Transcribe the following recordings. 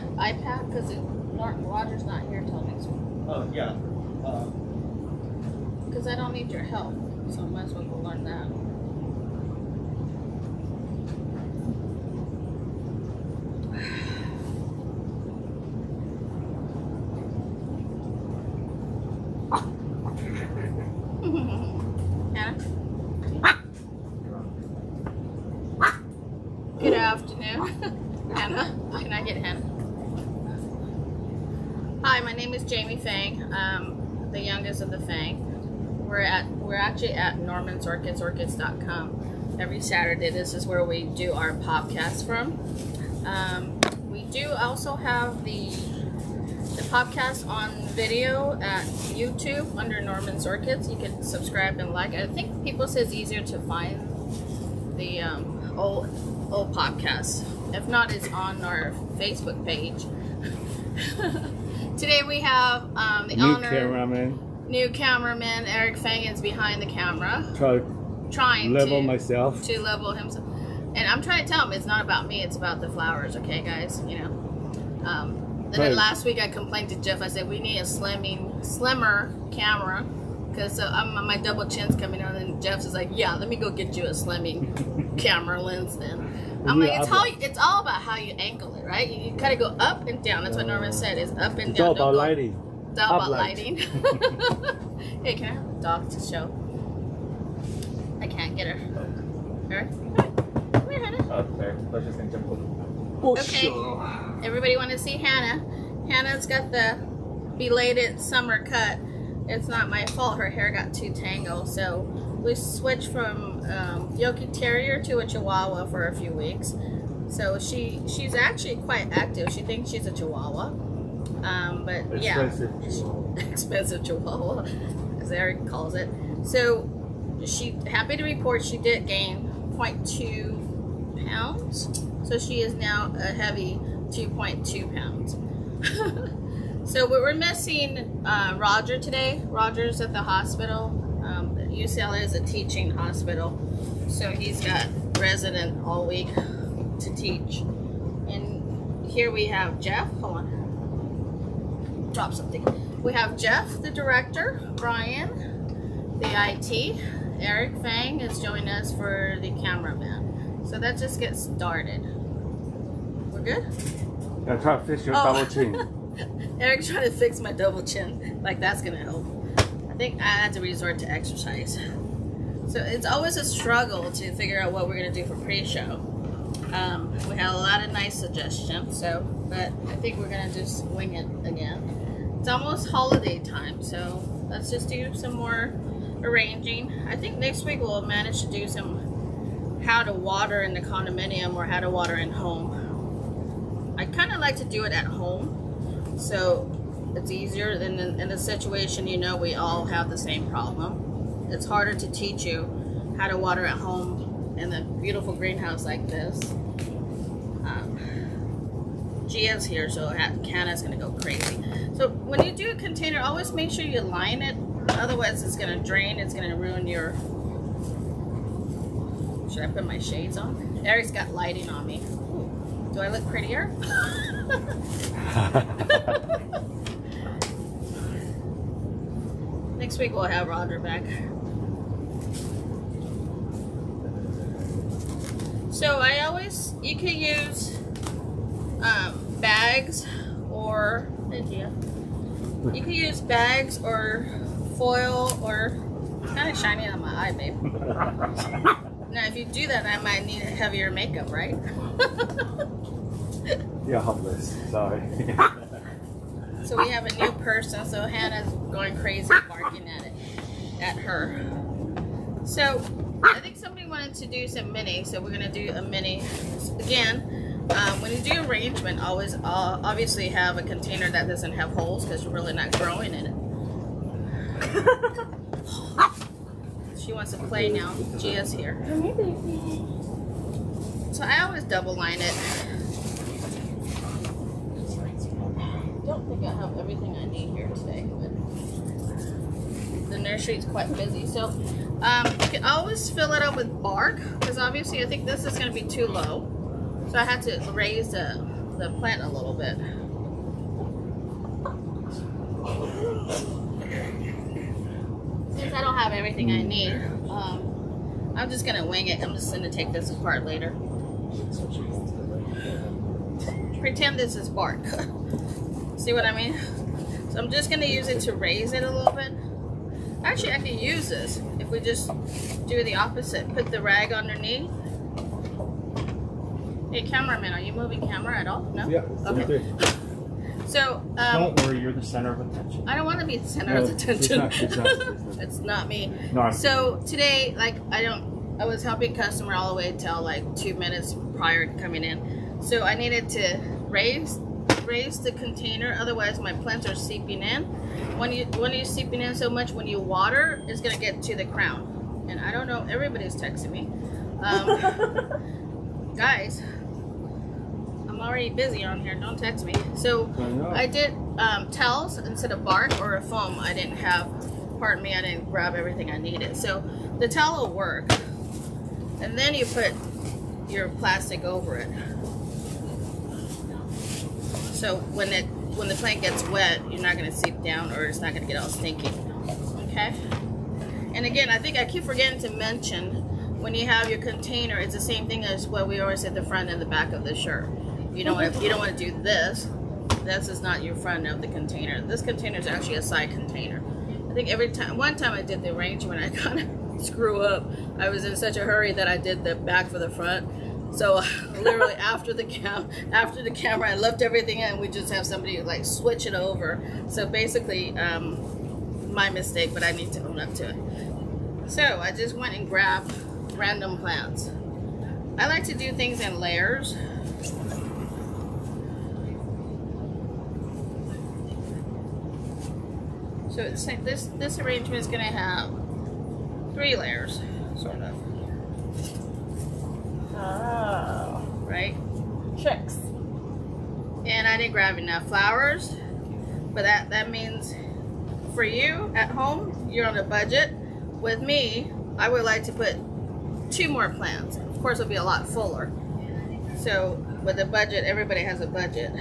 that iPad? Because Roger's not here till next week. Oh, yeah. Uh, Because I don't need your help, so I might as well go learn that. Hannah? Good afternoon. Hannah? Can I get Hannah? Hi, my name is Jamie Fang, um, the youngest of the Fang. We're at we're actually at Norman's Orchids, orchids.com. Every Saturday, this is where we do our podcast from. Um, we do also have the the podcast on video at YouTube under Norman's Orchids. You can subscribe and like. I think people say it's easier to find the um, old old podcasts. If not, it's on our Facebook page. Today we have um, the New honor cameraman. new cameraman Eric Fang is behind the camera, Try trying to level to myself. to level himself. And I'm trying to tell him it's not about me; it's about the flowers. Okay, guys, you know. Um, and then Right. last week I complained to Jeff. I said we need a slimming, slimmer camera because uh, my double chin's coming out. And Jeff's is like, yeah, let me go get you a slimming camera lens then. I'm Yeah, like, it's I'll- how it's all about how you angle it, right? You, you kind of go up and down. That's what Norman said. Is up and It's down. all about go- lighting. it's all about Uplight. lighting. hey, can I have the dog to show? I can't get her. Her? Come here, Hannah. oh, sorry. I was just gonna jump over. Okay. Everybody want to see Hannah. Hannah's got the belated summer cut. It's not my fault. Her hair got too tangled. So we switched from um, Yorkie Terrier to a Chihuahua for a few weeks. So she she's actually quite active. She thinks she's a Chihuahua. Um, but yeah Expensive. Chihuahua. expensive chihuahua, as Eric calls it. So she happy to report she did gain 0.2 pounds. So she is now a heavy 2.2 pounds. so we we're missing uh, Roger today. Roger's at the hospital. UCLA is a teaching hospital, so he's got resident all week to teach. And here we have Jeff. Hold on drop something. We have Jeff, the director, Brian, the IT, Eric Fang is joining us for the cameraman. So let's just get started. We're good? Now try to fix your Oh. double chin. Eric's trying to fix my double chin. Like that's gonna help. I think I had to resort to exercise. So it's always a struggle to figure out what we're gonna do for pre-show. Um, we had a lot of nice suggestions, so but I think we're gonna just wing it again. It's almost holiday time, so let's just do some more arranging. I think next week we'll manage to do some how to water in the condominium or how to water in home. I kind of like to do it at home, so it's easier than in, in the situation you know we all have the same problem. It's harder to teach you how to water at home in a beautiful greenhouse like this. Um, Gia's here, so Hannah's gonna go crazy. So when you do a container, always make sure you line it. Otherwise, it's gonna drain. It's gonna ruin your. Should I put my shades on? Eric's got lighting on me. Ooh, Do I look prettier? Next week we'll have Roger back. So I always you can use um, bags or thank you. You can use bags or foil or kind of shiny on my eye, babe. Now if you do that, I might need a heavier makeup, right? You're helpless. Sorry. So we have a new person, so Hannah's going crazy barking at it, at her. So I think somebody wanted to do some mini, so we're gonna do a mini. Again, um, when you do arrangement, always uh, obviously have a container that doesn't have holes because you're really not growing in it. she wants to play now. Gia's here. So I always double line it. I don't think I have everything I need here today, nursery is quite busy. So um, you can always fill it up with bark because obviously I think this is going to be too low. So I had to raise the the plant a little bit. Since I don't have everything I need, um, I'm just gonna wing it. I'm just gonna take this apart later. Pretend this is bark. See what I mean? So I'm just gonna use it to raise it a little bit. Actually, I can use this if we just do the opposite. Put the rag underneath. Hey, cameraman, are you moving camera at all? No? Yeah. Okay. So, um, Don't worry, you're the center of attention. I don't want to be the center No, of it's attention. not- it's not- it's not. it's not me. No, So today, like, I don't. I was helping customer all the way till like two minutes prior to coming in. So I needed to raise raise the container, otherwise my plants are seeping in. When you when you're seeping in so much, when you water, it's gonna get to the crown. And I don't know. Everybody's texting me, um, guys. I'm already busy on here. Don't text me. So I. I did um, towels instead of bark or a foam. I didn't have. Pardon me. I didn't grab everything I needed. So the towel will work, and then you put your plastic over it. So when it when the plant gets wet, you're not going to seep down, or it's not going to get all stinky. Okay. And again, I think I keep forgetting to mention when you have your container, it's the same thing as what we always say the front and the back of the shirt. You know, if you don't want to do this, this is not your front of the container. This container is actually a side container. I think every time, one time I did the arrangement, I kind of screw up. I was in such a hurry that I did the back for the front. So literally after the cam, after the camera, I left everything and We just have somebody like switch it over. So basically, um, my mistake, but I need to own up to it. So I just went and grabbed random plants. I like to do things in layers. So it's like this this arrangement is gonna have three layers, sort of, Oh, right? tricks. And I didn't grab enough flowers, but that that means for you at home, you're on a budget. With me, I would like to put two more plants. Of course, it'll be a lot fuller. So with a budget, everybody has a budget.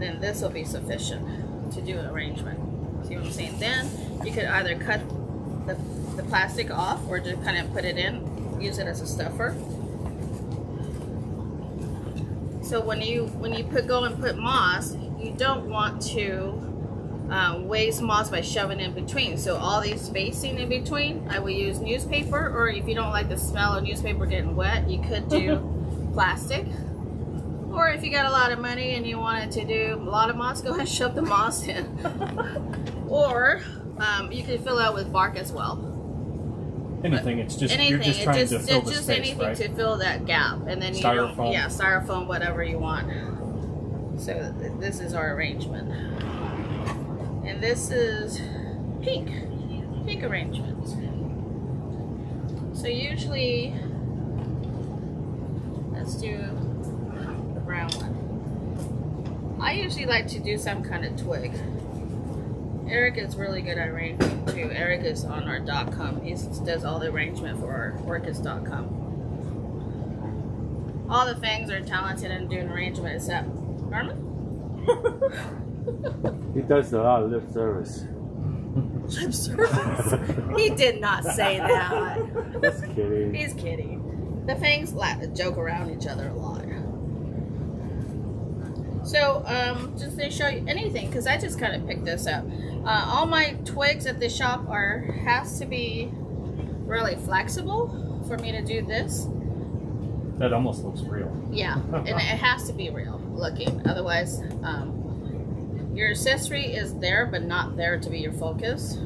Then this will be sufficient to do an arrangement. See what I'm saying? Then you could either cut the, the plastic off or just kind of put it in, use it as a stuffer. So when you when you put go and put moss, you don't want to um, waste moss by shoving in between. So all these spacing in between, I will use newspaper, or if you don't like the smell of newspaper getting wet, you could do plastic. Or if you got a lot of money and you wanted to do a lot of moss, go ahead and shove the moss in. or um, you can fill out with bark as well. Anything, it's just anything, you're just it trying just, to fill it's the just space, anything right? to fill that gap, and then you Styrofoam. yeah, styrofoam, whatever you want. So th- this is our arrangement, and this is pink, pink arrangement. So usually, let's do the brown one. I usually like to do some kind of twig. Eric is really good at arranging too. Eric is on our dot .com. He does all the arrangement for our orchids.com. All the fangs are talented in doing arrangement except Norman. He does a lot of lip service. Lip service. he did not say that. Just kidding. He's kidding. The fangs joke around each other a lot. So, um, just to show you anything, because I just kind of picked this up. Uh, all my twigs at the shop are has to be really flexible for me to do this. That almost looks real. Yeah, and it has to be real looking. Otherwise, um, your accessory is there, but not there to be your focus.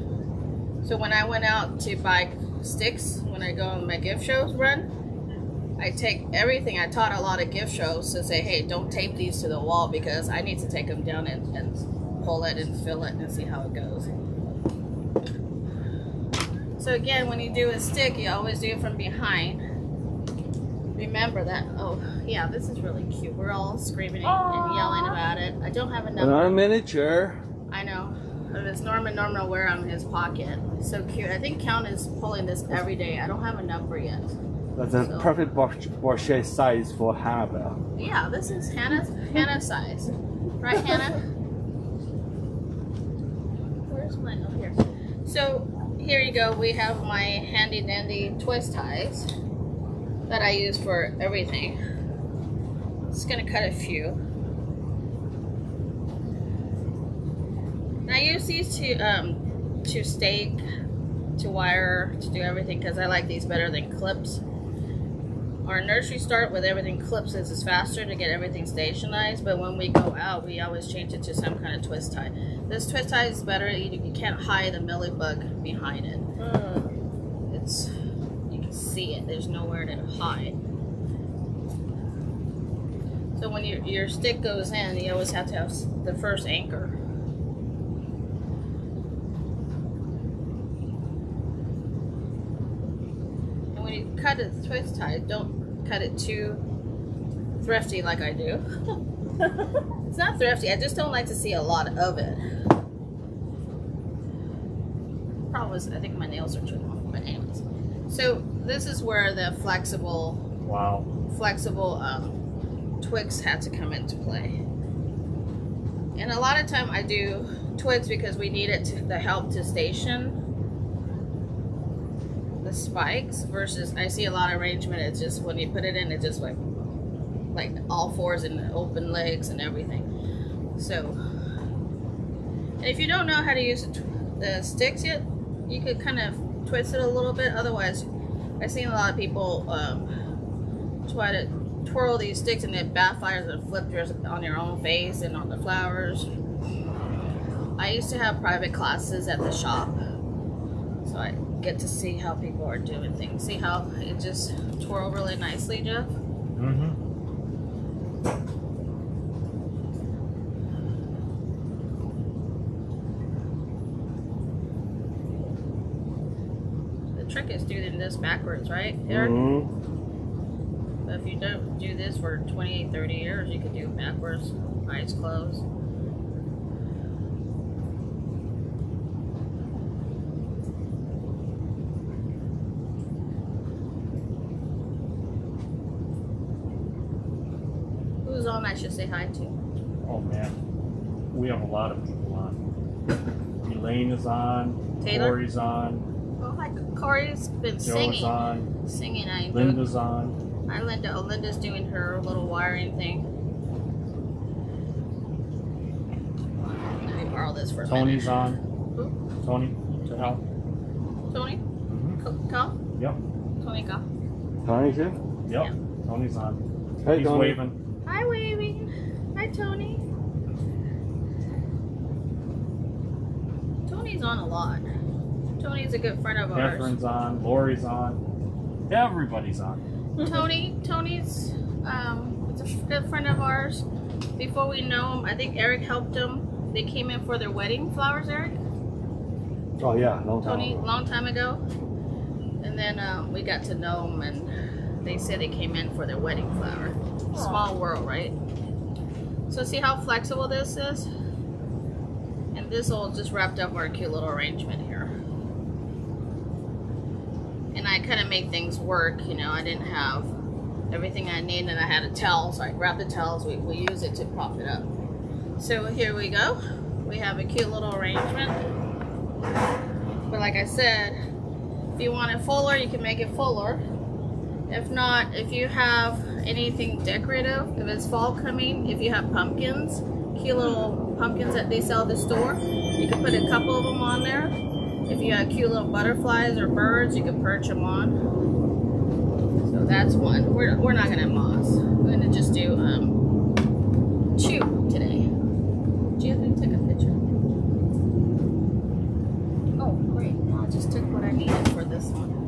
So when I went out to buy sticks, when I go on my gift shows run, I take everything. I taught a lot of gift shows to say, hey, don't tape these to the wall because I need to take them down and, and pull it and fill it and see how it goes. So again, when you do a stick, you always do it from behind remember that. Oh, yeah, this is really cute. We're all screaming and yelling about it. I don't have enough. Another miniature. I know. But It's Norman Norman will wear on his pocket. So cute. I think Count is pulling this every day. I don't have a number yet. That's a So- perfect brochet size for Hannibal. Yeah, this is Hannah's Hannah size. Right, Hannah? Where's my oh here. So here you go. We have my handy dandy twist ties that I use for everything. Just gonna cut a few. And I use these to um to stake, to wire, to do everything because I like these better than clips. Our nursery start with everything clips is, is faster to get everything stationized, but when we go out, we always change it to some kind of twist tie. This twist tie is better. You, you can't hide the mealybug behind it. Mm. It's you can see it. There's nowhere to hide. So when your your stick goes in, you always have to have the first anchor. And when you cut a twist tie, don't cut it too thrifty like I do. It's not thrifty. I just don't like to see a lot of it. Problem is, I think my nails are too long. But anyways, so this is where the flexible, Wow. flexible um, twigs had to come into play. And a lot of time I do twigs because we need it to the help to station the spikes versus I see a lot of arrangement. It's just when you put it in, it just like like all fours and open legs and everything. So, and if you don't know how to use the, sticks yet, you could kind of twist it a little bit. Otherwise, I've seen a lot of people um, try to twirl these sticks and it backfires and flip on your own face and on the flowers. I used to have private classes at the shop, so I get to see how people are doing things. See how it just twirl really nicely, Jeff? Mm-hmm. The trick is doing this backwards, right, Eric? Mhm. But if you don't do this for 20, 30 years, you could do it backwards, eyes closed. Who's on I should say hi to? Oh man, we have a lot of people on. Elaine is on. Taylor? Lori's on. Oh, hi. Corey's been Joe's singing. on. Singing, I enjoy. Linda's on. Hi, Linda. Oh, Linda's doing her little wiring thing. Let me borrow this for a Tony's minute. on. Who? Tony to help. Tony? Mm-hmm. Co- Come? Yep. Tony, come. Tony's here? Yep. Yeah. Tony's on. Hey, He's Tony. waving. Hi, waving. Hi, Tony. Tony's on a lot. Tony's a good friend of ours. Catherine's on. Lori's on. Everybody's on. Tony, Tony's um, it's a good friend of ours. Before we know him, I think Eric helped him. They came in for their wedding flowers, Eric. Oh, yeah, long time. Tony, ago. long time ago. And then um, we got to know them, and they said they came in for their wedding flower. Small world, right? So see how flexible this is? And this all just wrapped up our cute little arrangement here. And I kind of make things work, you know, I didn't have everything I need, and I had a towel, so I grabbed the towels, we, we use it to prop it up. So here we go. We have a cute little arrangement. But like I said, if you want it fuller, you can make it fuller. If not, if you have anything decorative, if it's fall coming, if you have pumpkins, cute little pumpkins that they sell at the store, you can put a couple of them on there. If you have cute little butterflies or birds, you can perch them on. So that's one. We're, we're not gonna moss. We're gonna just do um, chew today. Jim, take a picture. Oh, great. Well, I just took what I needed for this one.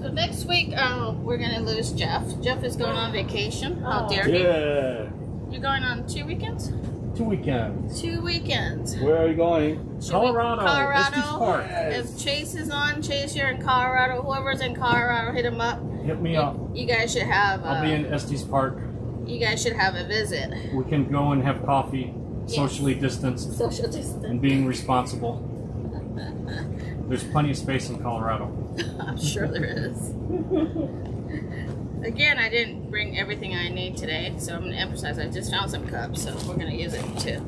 So next week, uh, we're gonna lose Jeff. Jeff is going on vacation. How Oh. dare he? Yeah. You're going on two weekends? Two weekends. Two weekends. Where are you going? Should Colorado. Estes Colorado. Park. If Chase is on, Chase, you're in Colorado. Whoever's in Colorado, hit him up. Hit me You, up. you guys should have. Uh, I'll be in Estes Park. you guys should have a visit. We can go and have coffee, socially distanced, Social and being responsible. There's plenty of space in Colorado. I'm sure there is. Again, I didn't bring everything I need today, so I'm gonna emphasize. I just found some cups, so we're gonna use it to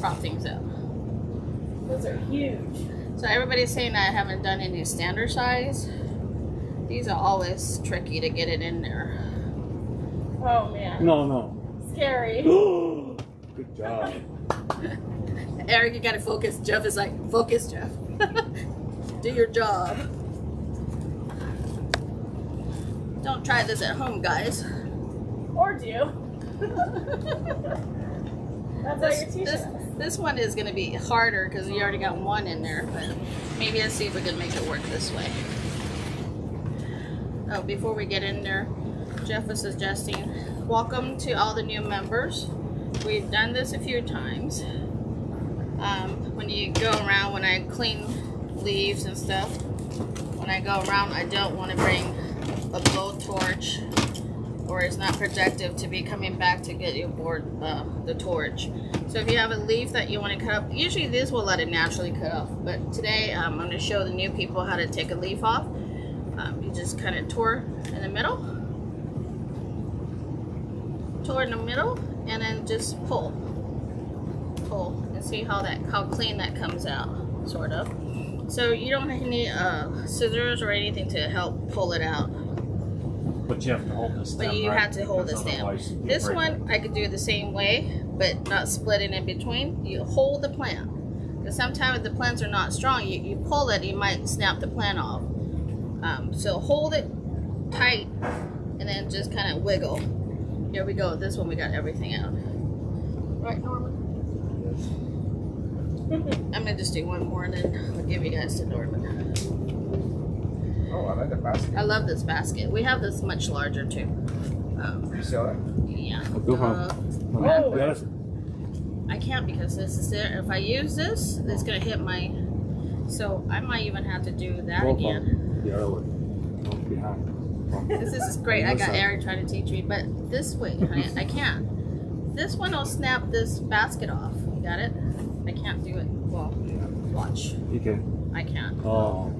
prop things up. Those are huge. So everybody's saying I haven't done any standard size. These are always tricky to get it in there. Oh man. No, no. Scary. Good job. Eric, you gotta focus. Jeff is like, focus, Jeff. Do your job. Don't try this at home, guys. Or do. That's This, teaching this, this one is gonna be harder because you already got one in there, but maybe let's see if we can make it work this way. Oh, before we get in there, Jeff was suggesting, welcome to all the new members. We've done this a few times. Um, when you go around, when I clean leaves and stuff, when I go around, I don't want to bring a blowtorch or it's not productive to be coming back to get your board uh, the torch. So if you have a leaf that you want to cut up, usually this will let it naturally cut off. But today um, I'm going to show the new people how to take a leaf off. Um, you just kind of tore in the middle, tore in the middle, and then just pull, pull, and see how that how clean that comes out, sort of. So you don't need uh, scissors or anything to help pull it out. But you have to hold this But down. you right? have to hold Because this down. This break one I could do the same way, but not split it in between. You hold the plant. Because sometimes if the plants are not strong, you, you pull it, you might snap the plant off. Um, so hold it tight and then just kind of wiggle. Here we go. This one we got everything out. Right, Norman? I'm gonna just do one more and then I'll give you guys to Norman. Oh, I like the basket. I love this basket. We have this much larger too. Um, You sell it? yeah. Go. Uh, Oh. Yes. I can't because this is it. If I use this, it's gonna hit my. So I might even have to do that Go again. from the other way. Behind. This is great. I got Listen. Eric trying to teach me, but this way I, I can't. This one will snap this basket off. You got it? I can't do it. Well, watch. You can. I can't. Oh.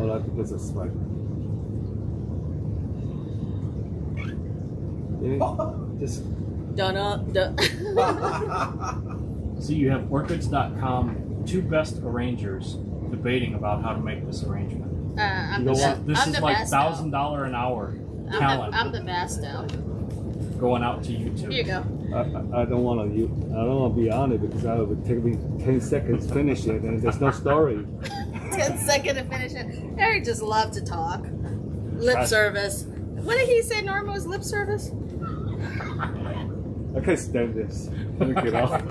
Oh, that's because it's like. Yeah, just Donna. up. Done. So you have orchids.com, two best arrangers debating about how to make this arrangement. uh, I'm You the best. This I'm is the like thousand dollar an hour I'm talent the, I'm the best though. going out to YouTube. Here you go. I, I I don't want to I don't want to be on it because I would take me ten seconds to finish it and there's no story. 10 second to finish it. Eric just loved to talk. Lip service. What did he say Norma was lip service? I can't stand this. Let me get off.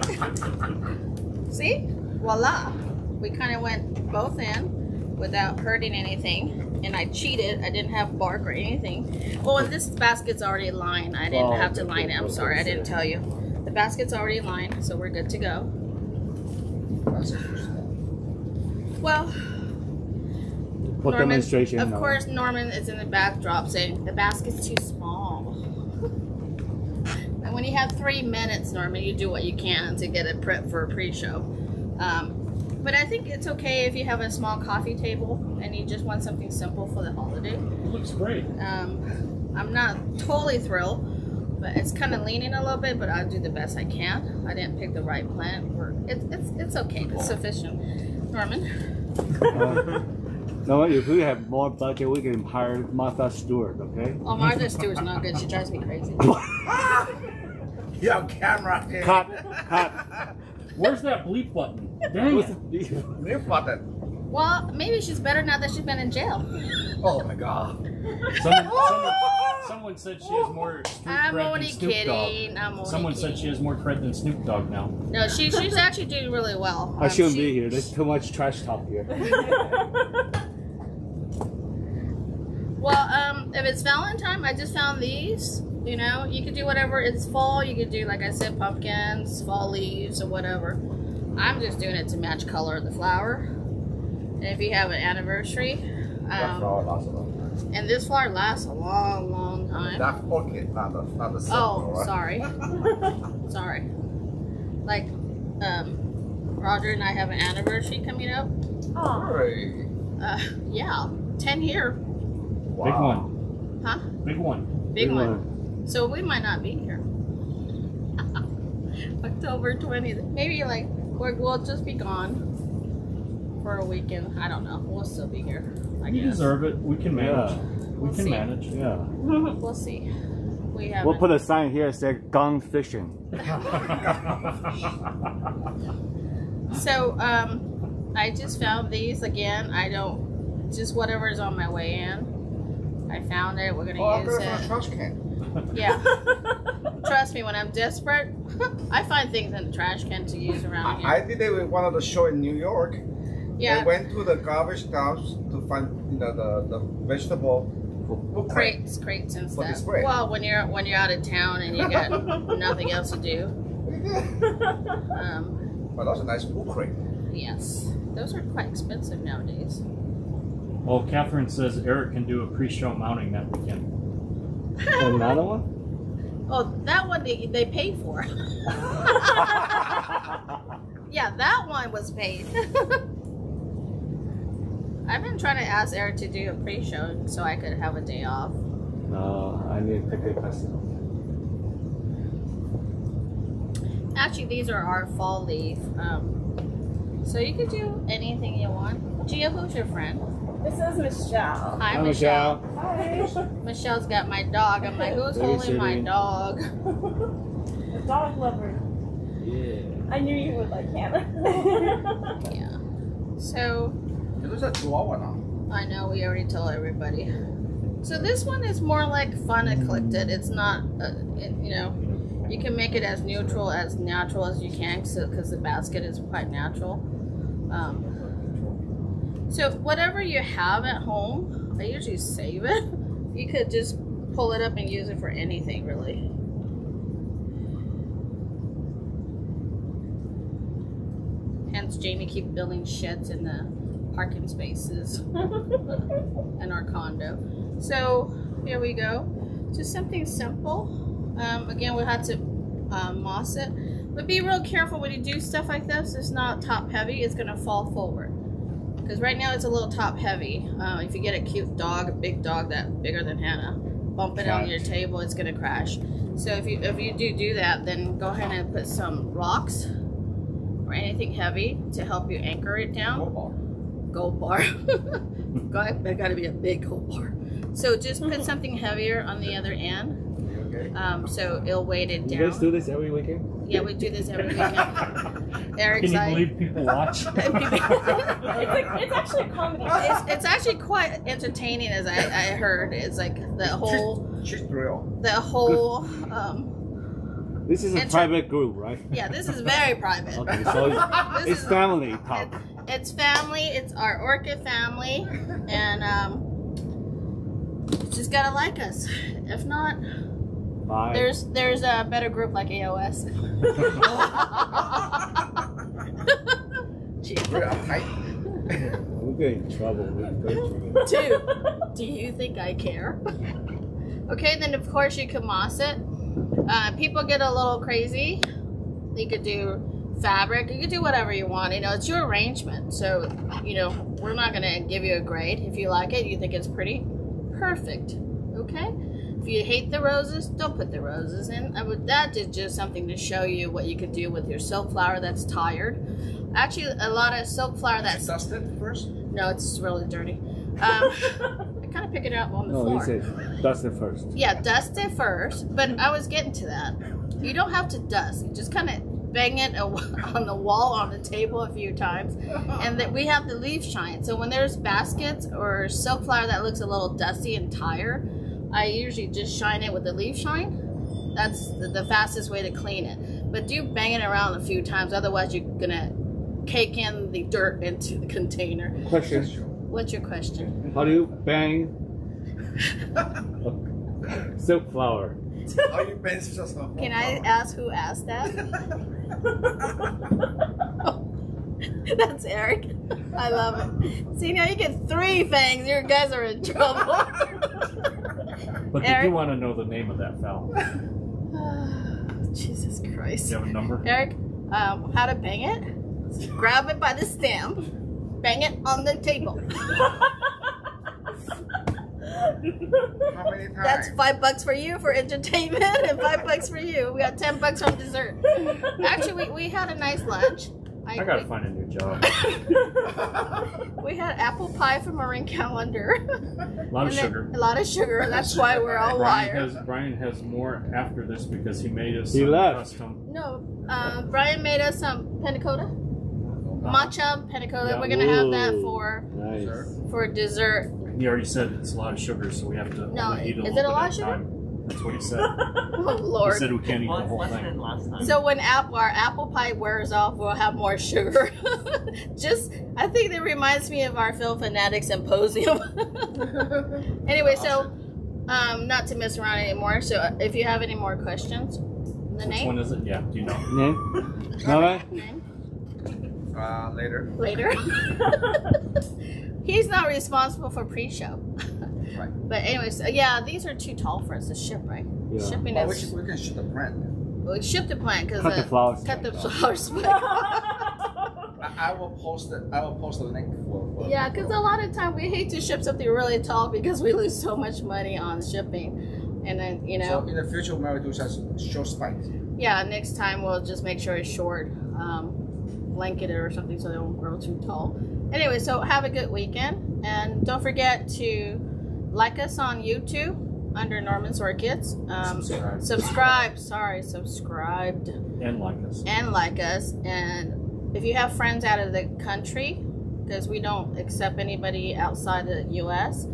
See? Voila. We kind of went both in without hurting anything. And I cheated. I didn't have bark or anything. Well, and this basket's already lined. I didn't Oh, have to line it. I'm sorry. I didn't tell you. The basket's already lined, so we're good to go. Well, For Norman, demonstration. of no. course, Norman is in the backdrop saying the basket's too small. and when you have three minutes, Norman, you do what you can to get it prepped for a pre-show. Um, but I think it's okay if you have a small coffee table and you just want something simple for the holiday. It looks great. Um, I'm not totally thrilled, but it's kind of leaning a little bit. But I'll do the best I can. I didn't pick the right plant. Or it's it's it's okay. It's sufficient. Norman. No, if we have more budget, we can hire Martha Stewart. Okay. Oh, Martha Stewart's not good. She drives me crazy. You have camera. in. Cut. Cut. Where's that bleep button? Dang it. Leave button. Well, maybe she's better now that she's been in jail. Oh my god. Someone, someone, someone said she has more street I'm cred only than Snoop kidding. Dogg. I'm only Someone kidding. said she has more cred than Snoop Dogg now. No, she, she's actually doing really well. I Um, shouldn't she- be here. There's too much trash talk here. Well, um, if it's Valentine, I just found these. You know, you could do whatever. It's fall. You could do, like I said, pumpkins, fall leaves, or whatever. I'm just doing it to match color of the flower. And if you have an anniversary, That um, flower lasts a long time. and this flower lasts a long, long I'm That orchid, not the not the Oh, sunflower. sorry. sorry. Like, um, Roger and I have an anniversary coming up. Oh, Uh, yeah, 10 here. Big one. Huh? Big one. Big one. So we might not be here. October 20th. Maybe like, we're, we'll just be gone for a weekend. I don't know. We'll still be here. I You guess. deserve it. We can manage. Yeah. We We'll can see. manage. Yeah. We'll see. We have We'll put a sign here that says "Gone fishing." So, um, I just found these again. I don't, just whatever is on my way in. I found it. We're gonna Oh, use it a trash can. Yeah. Trust me, when I'm desperate, I find things in the trash can to use around here. I did it with one of the show in New York. I Yeah, went to the garbage dumps to find you know the, the vegetable for crate. crates, crates and stuff. Well, when you're when you're out of town and you got nothing else to do. Um, But that's a nice pool crate. yes, those are quite expensive nowadays. Well, Catherine says Eric can do a pre-show mounting that weekend. Another one? Oh, that one they, they paid for. Yeah, that one was paid. I've been trying to ask Eric to do a pre-show so I could have a day off. No, I need to take a festival. Actually, these are our fall leaf. Um, so you could do anything you want. Gia, who's your friend? This is Michelle. Hi, Hi, Michelle. Hi. Michelle's got my dog. I'm like, who's holding my dog? The dog lover. Yeah. I knew you would like Hannah. Yeah. So It was a chihuahua now. I know we already told everybody. So this one is more like fun eclectic. It's not, uh, it, you know, you can make it as neutral as natural as you can, because the basket is quite natural. Um, so whatever you have at home, I usually save it. You could just pull it up and use it for anything, really. Hence, Jamie keep building sheds in the parking spaces in our condo. So here we go. Just something simple. Um, again, we had to um, moss it, but be real careful when you do stuff like this. It's not top heavy; it's gonna fall forward. Because right now it's a little top heavy. Uh, if you get a cute dog, a big dog that bigger than Hannah, bump it on your table, it's gonna crash. So if you if you do do that, then go ahead and put some rocks or anything heavy to help you anchor it down Football. gold bar. got, that got to be a big gold bar. So just put something heavier on the other end, You okay? Um, so it'll weight it You guys do this every weekend? Yeah, we do this every weekend. Eric's Can you believe people watch? it's, like, it's actually a comedy. it's, it's actually quite entertaining, as I, I heard. It's like the whole, Cheese thrill. the whole. Um, This is a Inter- private group, right? yeah, this is very private. Okay, so it's, it's family talk. It's family. It's our orchid family, and um, just gotta like us. If not, Bye. There's there's a better group like AOS. Gee, We're uptight. We're getting in trouble with Gertrude. Dude, do you think I care? okay, then of course you can moss it. Uh, people get a little crazy. You could do fabric. You could do whatever you want. You know, it's your arrangement. So, you know, we're not gonna give you a grade. If you like it, you think it's pretty, perfect. Okay. If you hate the roses, don't put the roses in. I would, that is just something to show you what you could do with your silk flower that's tired. Actually, a lot of silk flower that's Dust it first. no, it's really dirty. Um, I kind of pick it up on the No, floor. he said dust it first. Yeah, dust it first, but I was getting to that. You don't have to dust. You just kind of bang it on the wall, on the table a few times, and that we have the leaf shine. So when there's baskets or silk flower that looks a little dusty and tired, I usually just shine it with the leaf shine. That's the, the fastest way to clean it. But do bang it around a few times, otherwise you're gonna cake in the dirt into the container. Question: What's your question? How do you bang silk flower? Are you best just on Can I ask who asked that? That's Eric. I love it. See now you get three things. You guys are in trouble. But they Eric? do want to know the name of that foul. Jesus Do Christ. you have a number? Eric, um, how to bang it? Grab it by the stem, bang it on the table. How many times? That's five bucks for you for entertainment and five bucks for you. We got ten bucks on dessert. Actually, we, we had a nice lunch. I gotta find a new job. We had apple pie from Marie Callender. A lot of sugar. A lot of sugar. and That's why we're all Brian wired. has Brian has more after this because he made us He some left. custom. No, uh, Brian made us some panna cotta, matcha panna cotta. Yeah. We're gonna have that for Nice. for dessert. He already said it's a lot of sugar, so we have to No, only eat a is little it a lot of sugar? time. That's what he said. Oh He Lord. said we can't eat Well, the whole thing. last time. So when app- our apple pie wears off, we'll have more sugar. Just, I think it reminds me of our film fanatics symposium. anyway, so um, not to mess around anymore. So uh, if you have any more questions, the Which name, one is it? Yeah, do you know? Name? No, man? name Uh, later. later. He's not responsible for pre-show. Right. But anyways, uh, yeah, these are too tall for us to ship, right? Yeah. Shipping Well, we, is should, we can shoot the print. we ship the plant because Cut the flowers. cut the flowers. I, I will post it. I will post the link for. for Yeah, because a lot of time we hate to ship something really tall because we lose so much money on shipping, and then you know, So in the future, we might do some short spikes. yeah, next time we'll just make sure it's short, um, blanket it or something so they won't grow too tall. Anyway, so have a good weekend, and don't forget to like us on YouTube under Norman's Orchids. Um, Subscribe. subscribe, sorry, subscribed And like us. and like us. And if you have friends out of the country, because we don't accept anybody outside the U.S.,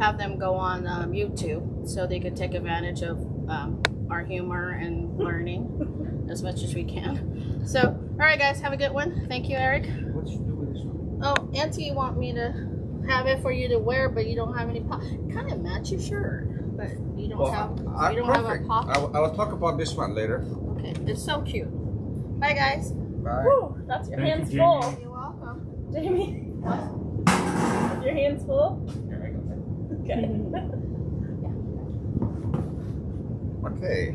have them go on um, YouTube so they can take advantage of um, our humor and learning as much as we can. So, all right, guys, have a good one. Thank you, Eric. What you do with this one? Oh, Auntie, you want me to have it for you to wear, but you don't have any. Po- kind of match your shirt, but you don't Well, have. I'm you don't have a perfect. pocket. I will, I will talk about this one later. Okay, it's so cute. Bye, guys. Bye. Whew, that's your Thank hands Jamie. full. You're welcome. Jamie. Your hands full? Okay. Okay.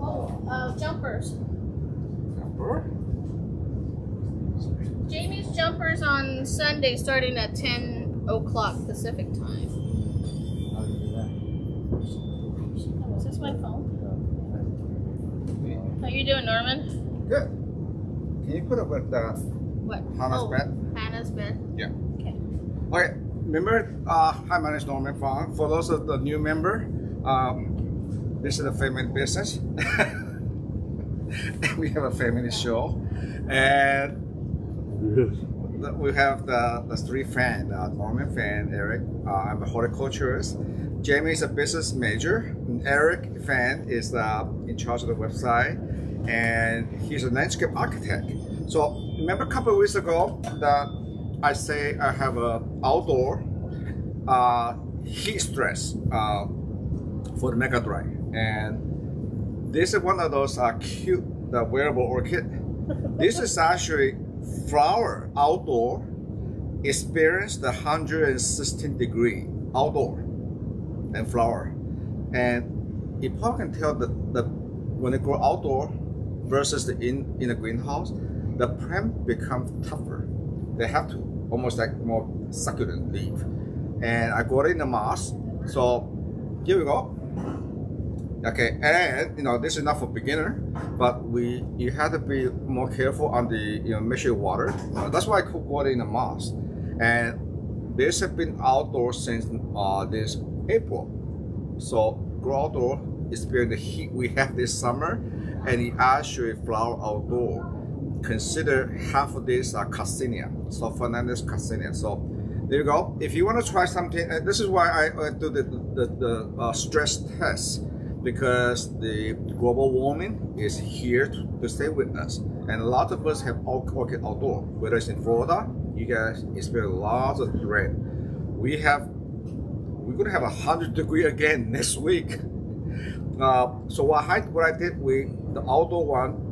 Oh, uh, jumpers. Number. Jamie's jumpers on Sunday starting at 10 o'clock Pacific time. How do you do that? Oh, is this my phone? How you doing, Norman? Good. Can you put up with the What? Hannah's oh, bed? Hannah's bed. Yeah. Okay, Okay, remember, uh, hi, my name is Norman Fang. For those of the new member, um, this is a family business. we have a family show, and we have the, the three fan, uh, Norman Fang, Eric. Uh, I'm a horticulturist. Jamie is a business major. and Eric Fang is uh, in charge of the website, and he's a landscape architect. So remember a couple of weeks ago that I say I have a outdoor uh, heat stress uh, for the Mega Dry, and this is one of those uh, cute the wearable orchid. this is actually flower outdoor experience the 116 degree outdoor and flower, and you probably can tell that the when they grow outdoor versus the in in the greenhouse, the plant becomes tougher. They have to almost like more succulent leaf. And I got it in the mass. So here we go. Okay, and you know this is not for beginner, but we you have to be more careful on the you know measure water. Uh, that's why I cook water in the mass. And this has been outdoors since uh, this April. So grow outdoor, experience the heat we have this summer, and it actually flower outdoor consider half of this are Cassinia, so Fernandez Cassinia. So there you go. If you want to try something, uh, this is why I uh, do the the, the uh, stress test because the global warming is here to, to stay with us, and a lot of us have orchid outdoor. Whether it's in Florida, you guys experience lots of rain. We have we're gonna have a hundred degree again next week. Uh, so what I what I did with the outdoor one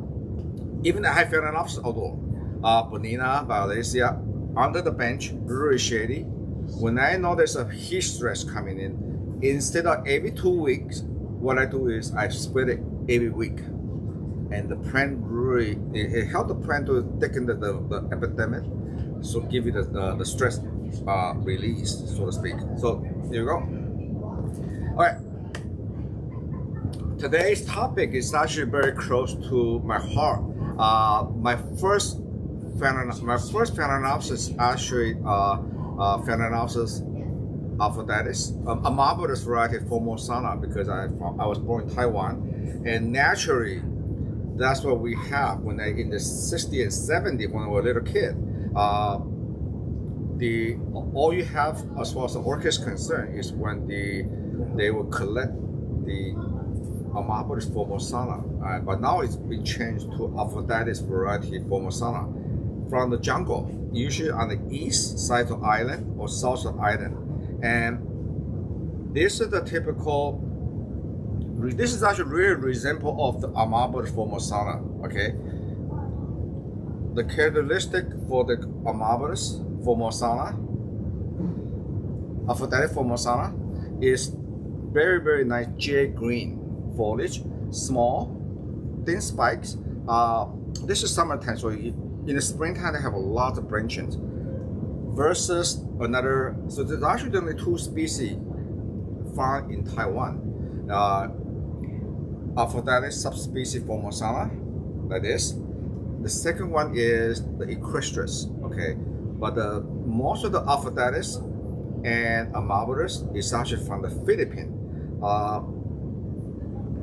even I the high phalaenopsis outdoor, uh, Bonina, Violaceae, under the bench, really shady. When I know there's a heat stress coming in, instead of every two weeks, what I do is I split it every week. And the plant really, it, it helped the plant to thicken the, the, the epidemic, so give it the, the, the stress uh, release, so to speak. So here you go. All right. Today's topic is actually very close to my heart. Uh, my first my first Phalaenopsis actually uh, uh, Aphrodites, um, Amabilis variety Formosana because I, I was born in Taiwan. And naturally, that's what we have when I, in the 60 and 70, when I was a little kid. Uh, the all you have as far as the orchid is concerned is when the they will collect the Amabilis formosana, uh, but now it's been changed to Aphrodites variety formosana from the jungle, usually on the east side of island or south of island. And this is the typical, this is actually really resemble of the Amabilis formosana, okay? The characteristic for the Amabilis formosana, Aphrodite formosana, is very, very nice jade green foliage, small, thin spikes. Uh, this is summertime, so in the springtime they have a lot of branches. Versus another, so there's actually only two species found in Taiwan. Uh, Aphrodite subspecies Formosana, like this. The second one is the Equestris, okay? But the most of the Aphrodites and Amabilis is actually from the Philippines. Uh,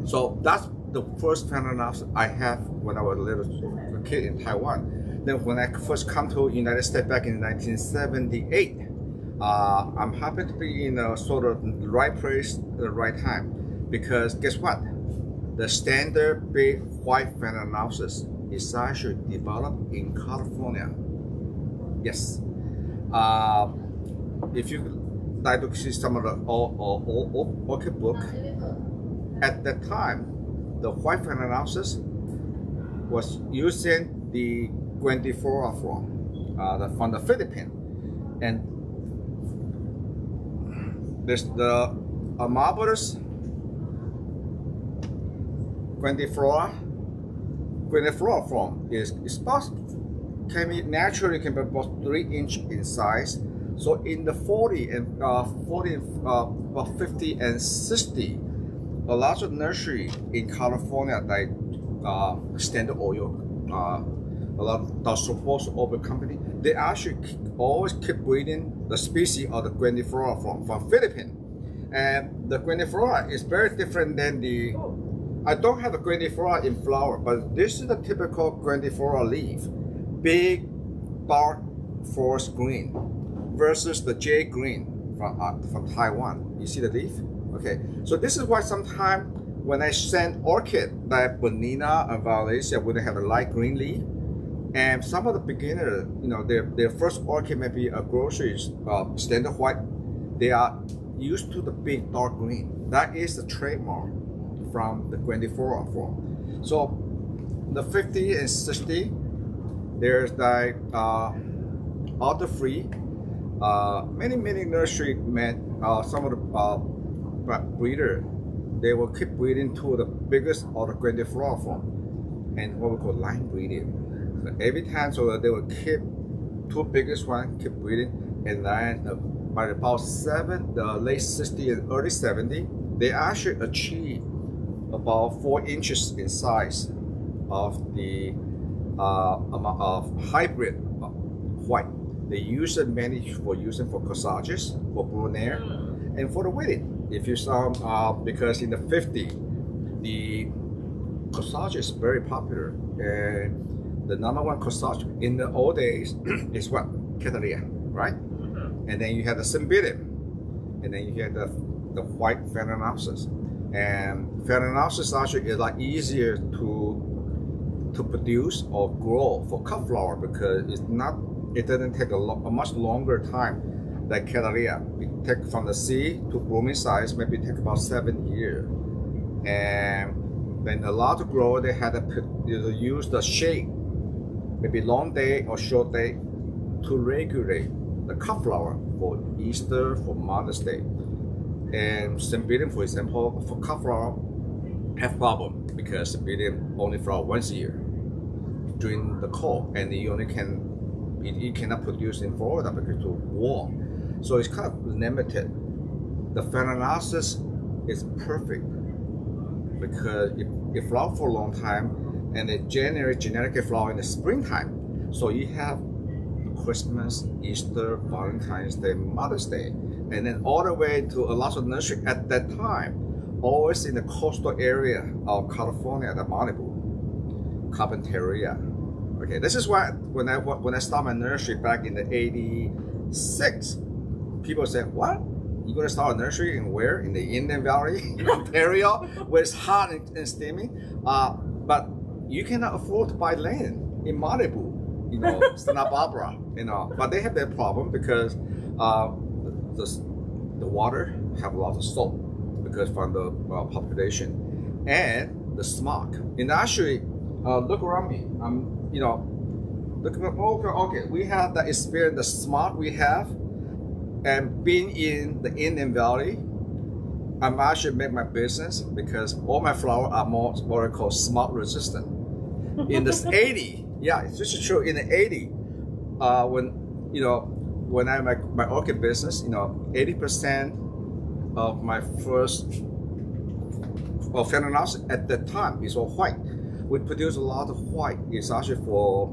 so that's the first phenomenon I have when I was a little kid in Taiwan. Then when I first come to United States back in 1978, uh, I'm happy to be in a sort of right place the right time because guess what? The standard big white phalaenopsis is actually developed in California. Yes. Uh, if you like to see some of the old, old, old, old book, at that time, the white phalaenopsis was using the grandiflora from, uh, the, from the Philippines. And there's the Amabilis grandiflora, grandiflora form is, is about, can be naturally can be about three inch in size. So in the 40 and uh, 40, uh, about 50 and 60, a lot of nursery in California like uh, Standard Oil, uh, a lot of the supposed over company, they actually always keep breeding the species of the grandiflora from, from Philippines. And the grandiflora is very different than the, I don't have a grandiflora in flower, but this is the typical grandiflora leaf. Big, dark forest green versus the jade green from, uh, from Taiwan. You see the leaf? Okay, so this is why sometimes when I send orchid like Bonina and Valencia, when they have a light green leaf, and some of the beginners, you know, their, their first orchid may be a grocery uh, standard white, they are used to the big dark green. That is the trademark from the grandiflora form. So the 50 and 60, there's like uh, auto free. Uh, many, many nursery men, uh, some of the uh, breeder, they will keep breeding to the biggest of the grandiflora form and what we call line breeding. So every time, so they will keep two biggest one keep breeding, and then uh, by about seven, the late 60 and early 70, they actually achieve about four inches in size of the uh, amount of hybrid uh, white. They use it mainly for using for corsages, for Brunaire, and for the wedding. If you saw, uh, because in the 50, the corsage is very popular, and the number one corsage in the old days is what? Cattleya, right? Mm-hmm. And then you had the Cymbidium, and then you had the, the white Phalaenopsis. And Phalaenopsis actually is like easier to to produce or grow for cut flower because it's not it doesn't take a, lo- a much longer time like Cattleya. It take from the seed to blooming size maybe take about seven years. And then a lot of grower they had to put, you use the shade, maybe long day or short day, to regulate the cut flower for Easter, for Mother's Day. And cymbidium, for example, for cut flower, have problem because cymbidium only flower once a year during the cold, and you only can it, it cannot produce in Florida because it's too warm. So it's kind of limited. The Phalaenopsis is perfect because it, it flower for a long time and it generate genetic flower in the springtime. So you have Christmas, Easter, Valentine's Day, Mother's Day, and then all the way to a lot of nursery at that time, always in the coastal area of California, the Malibu, Carpinteria. Okay, this is why when I when I started my nursery back in the '86, people said, "What? You're gonna start a nursery in where? In the Indian Valley, in Ontario, where it's hot and, and steamy? Uh, but you cannot afford to buy land in Malibu, you know, Santa Barbara, you know. But they have that problem because uh, the, the water have a lot of salt because from the uh, population and the smog. And actually, uh, look around me. I'm, you know, look at okay, okay. We have the experience, the smog we have, and being in the Indian Valley. I'm actually make my business because all my flowers are more what I call smog resistant. In the 80, yeah, it's just true. In the 80, uh, when you know when I make my orchid business, you know, 80% of my first of Phalaenopsis at that time is all white. We produce a lot of white. It's actually for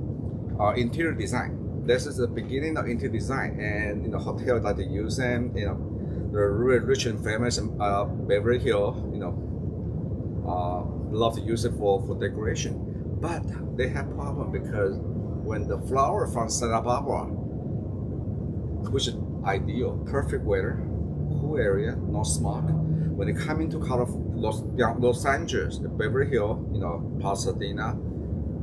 uh, interior design. This is the beginning of interior design, and in the hotel that they use them, you know, they're really rich and famous. And uh, Beverly Hill, you know, uh, love to use it for for decoration. But they have problem because when the flower from Santa Barbara, which is ideal, perfect weather, cool area, no smog. When they come into Los, Los Angeles, Beverly Hill, you know, Pasadena,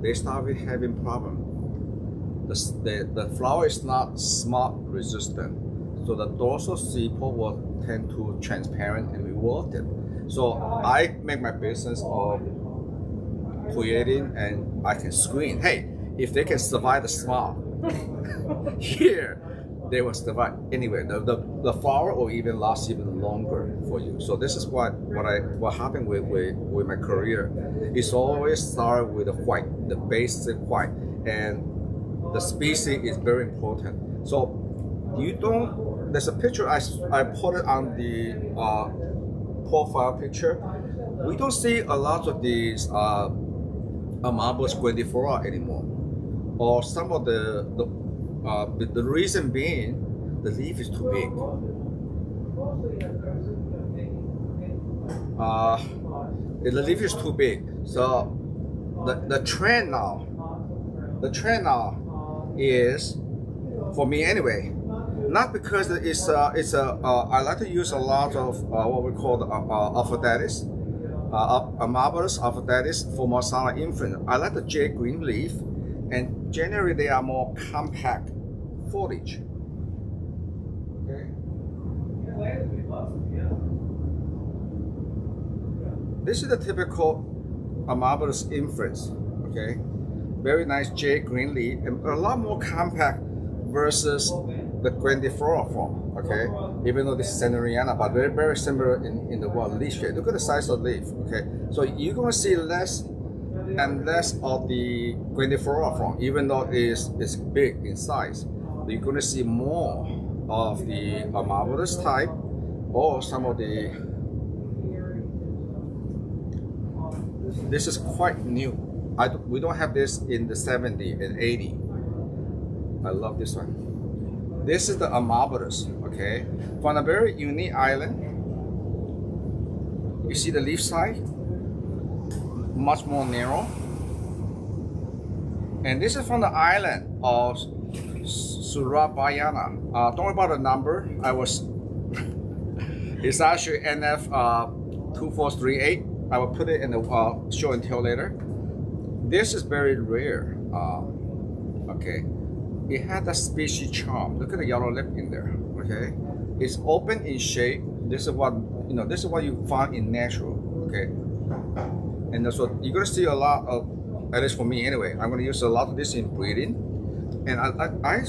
they start having problem. The, the, the flower is not smog resistant, so the dorsal sepal will tend to transparent and rewarded. So I make my business of creating and I can screen. Hey, if they can survive the smog here, they will survive anyway. The, the, the flower will even last even longer for you. So this is what what I what happened with with, with my career. It's always start with the white, the basic white, and the species is very important. So you don't. There's a picture I I put it on the uh, profile picture. We don't see a lot of these uh, Amabilis grandiflora anymore, or some of the the uh, the, reason being the leaf is too big. Uh, the leaf is too big. So the, the trend now, the trend now is, for me anyway, not because it's a, it's a uh, I like to use a lot of uh, what we call the uh, uh, Aphrodites, uh, Amabilis Aphrodites formosana infant. I like the jade green leaf, and generally they are more compact foliage. Okay. This is the typical Amabilis infants. Okay, very nice jade green leaf and a lot more compact versus the grandiflora form. Okay, even though this is Sanderiana, but very very similar in, in the world leaf shape. Look at the size of the leaf. Okay, so you're gonna see less and less of the grandiflora form, even though it is it's big in size. You're gonna see more of the Amabilis type or some of the this is quite new. I we don't have this in the 70 and 80. I love this one. This is the Amabilis, okay? From a very unique island. You see the leaf side? Much more narrow. And this is from the island of Surabaya. Uh, don't worry about the number. I was. it's actually NF uh, 2438. I will put it in the uh, show and tell later. This is very rare. Uh, okay, it had a species charm. Look at the yellow lip in there. Okay, it's open in shape. This is what you know. This is what you find in natural. Okay, and so you're gonna see a lot of. At least for me, anyway, I'm gonna use a lot of this in breeding, and I I, I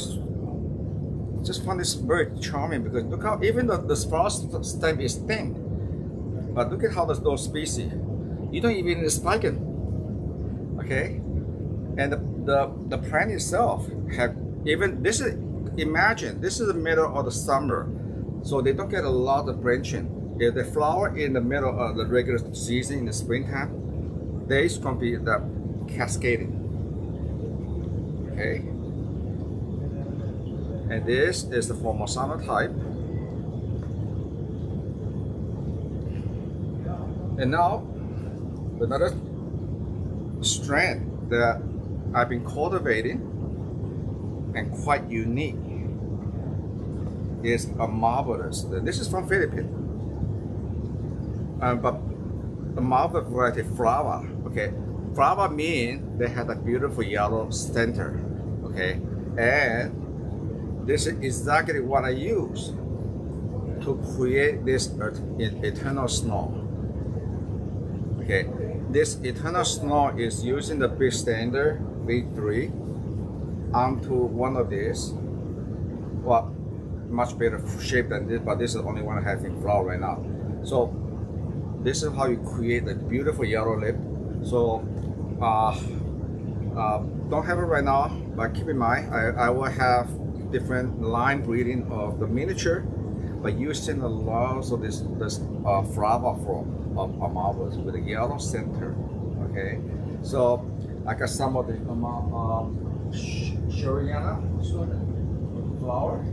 just find this very charming because look how even the, the flower stem is thin, but look at how the, those species, you don't even need spiken, okay? And the, the, the plant itself have even, this is, imagine, this is the middle of the summer, so they don't get a lot of branching. If they flower in the middle of the regular season in the springtime, there's gonna be the cascading, okay? And this is the Formosana type. And now, another strand that I've been cultivating and quite unique is Amabilis. This is from Philippines. Um, but Amabilis variety flower. Okay, flower means they have a beautiful yellow center. Okay, and this is exactly what I use to create this eternal snow. Okay, this eternal snow is using the big standard V3 onto one of these. Well, much better shape than this, but this is the only one I have in flower right now. So this is how you create a beautiful yellow lip. So uh, uh, don't have it right now, but keep in mind, I, I will have different line breeding of the miniature, but using a lot of this, this uh, flower form of marbles with a yellow center. Okay, so I got some of the um, Schilleriana flower.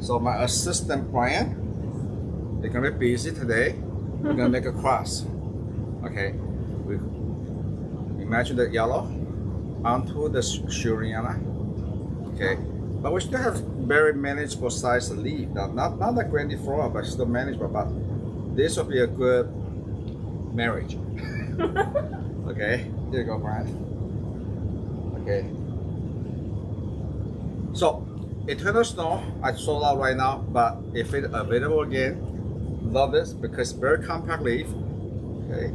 So my assistant Brian, they're gonna be busy today. We're gonna make a cross. Okay, we imagine the yellow onto the Schilleriana. Okay, but we still have very manageable size leaf. Now, not not like grandiflora, but still manageable. But this will be a good marriage. okay, here you go, Brian. Okay. So, Eternal Snow, I sold out right now, but if it's available again, love this because very compact leaf. Okay.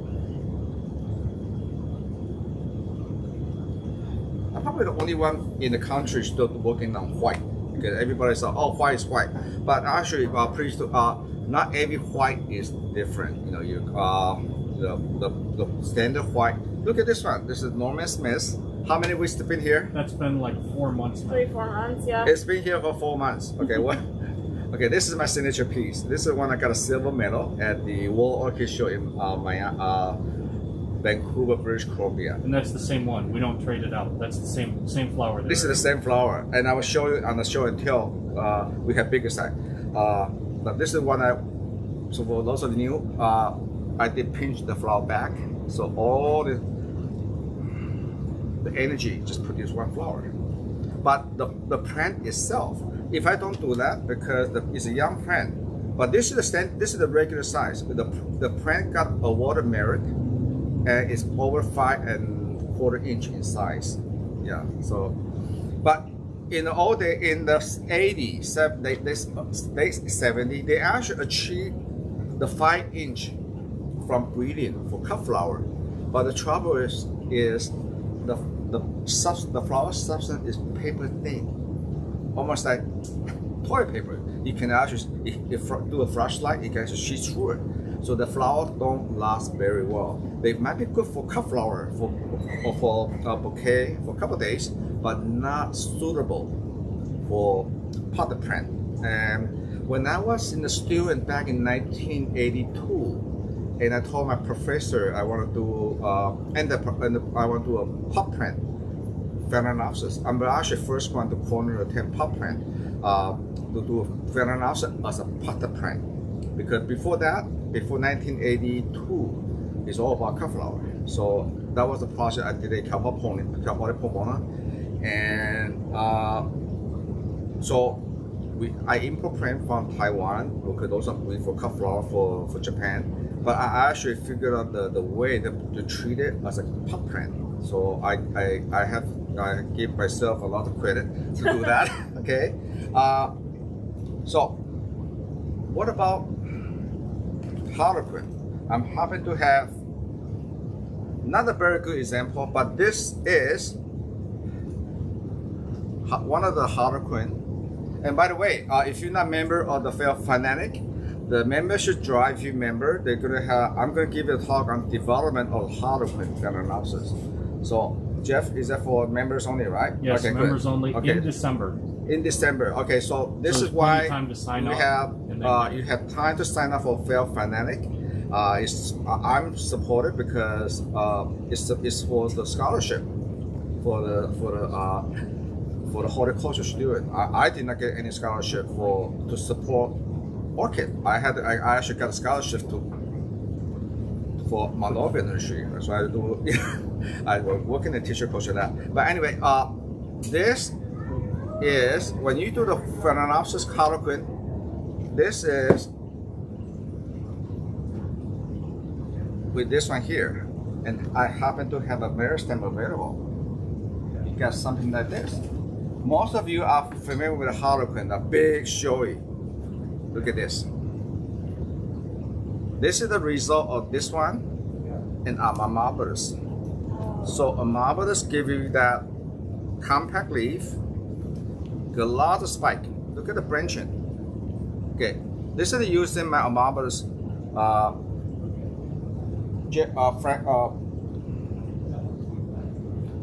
I'm probably the only one in the country still working on white because everybody said, oh, white is white. But actually, uh, please, uh, not every white is different. You know, you uh, the, the, the standard white. Look at this one. This is Norman Smith. How many weeks it been here? That's been like four months now. Three, four months, yeah. It's been here for four months. Okay, what? okay, this is my signature piece. This is one I got a silver medal at the World Orchid Show in uh, my, uh, Vancouver, British Columbia. And that's the same one. We don't trade it out. That's the same same flower. There. This is the same flower, and I will show you on the show and tell. Uh, we have bigger size. Uh, but this is one I. So for those of you new, uh, I did pinch the flower back, so all the the energy just produce one flower. But the, the plant itself, if I don't do that, because the, it's a young plant, but this is the stand, this is the regular size. The, the plant got a water merit and it's over five and quarter inch in size. Yeah, so, but in the old day, in the 80s, they, they, 70, they actually achieved the five inch from breeding for cut flower. But the trouble is, is the the the flower substance is paper thin, almost like toilet paper. You can actually if, if do a flashlight, you can actually see through it. So the flowers don't last very well. They might be good for cut flower for or for a bouquet for a couple days, but not suitable for potted plant. And when I was in the student back in 1982 and I told my professor I want to do uh, and, the, and the, I want to do a pot plant phalaenopsis. I'm actually first one to corner the 10 pot plant uh, to do phalaenopsis as a potted plant because before that, before 1982, it's all about cut flower. So that was the project I did a California, California Pomona, and uh, so we I import plant from Taiwan because those are for cut flower for for Japan but I actually figured out the, the way to, to treat it as a pot plant. So I, I, I have I give myself a lot of credit to do that. okay. Uh, so what about Harlequin? I'm happy to have not a very good example, but this is one of the Harlequin And by the way, uh, if you're not a member of the Fair Fanatic, the membership drive you member, they're gonna have. I'm gonna give a talk on development of Harlequin analysis. So Jeff, is that for members only, right? Yes, Okay, good. members only Okay. in December. in December. Okay, so this So is why time to sign you up, have uh, you- have time to sign up for Fair Fanatic. Uh, it's I'm supported because uh, it's it's for the scholarship for the for the uh, for the horticulture student. I, I did not get any scholarship for to support orchid. I had I, I actually got a scholarship to for Monovian nursery. So I do I work in the teacher coach of that. But anyway, uh, this is when you do the Phalaenopsis harlequin, this is with this one here. And I happen to have a meristem available. You got something like this. Most of you are familiar with the harlequin, the big showy. Look at this. This is the result of this one and Amabilis. So Amabilis give you that compact leaf, a lot of spike. Look at the branching. Okay, this is using my Amabilis uh, uh, Frank, uh,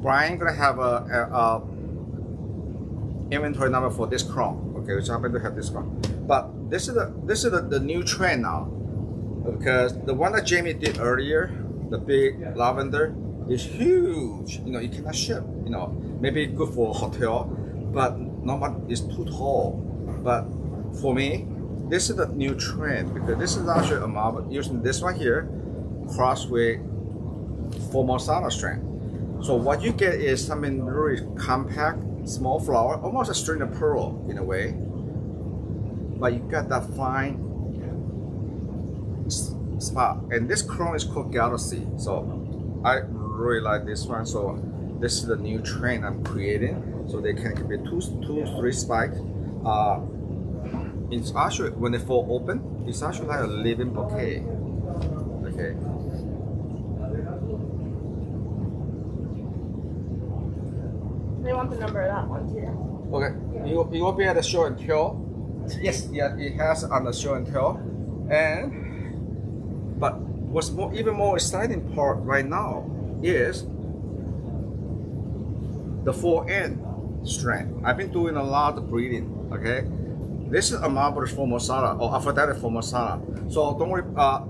Brian gonna have a, a, a inventory number for this crown. Okay, which happen to have this one. But this is the this is the, the new trend now. Because the one that Jamie did earlier, the big lavender, is huge. You know, you cannot ship. You know, maybe good for a hotel, but not one is too tall. But for me, this is the new trend because this is actually a marble using this one here, cross with Formosana strand. So what you get is something really compact, small flower, almost a string of pearl in a way. But you got that fine spot. And this chrome is called Galaxy. So I really like this one. So this is the new trend I'm creating. So they can be two, two, three spike. Uh, it's actually when they fall open, it's actually like a living bouquet. Okay. They want the number of that one too. Okay, you, you will be at the show and tell. Yes, yeah, it has on the show and tell. And but what's more, even more exciting part right now is the 4N strand. I've been doing a lot of breeding. Okay, this is Amabilis formosana or Aphrodite formosana. So don't worry. Uh,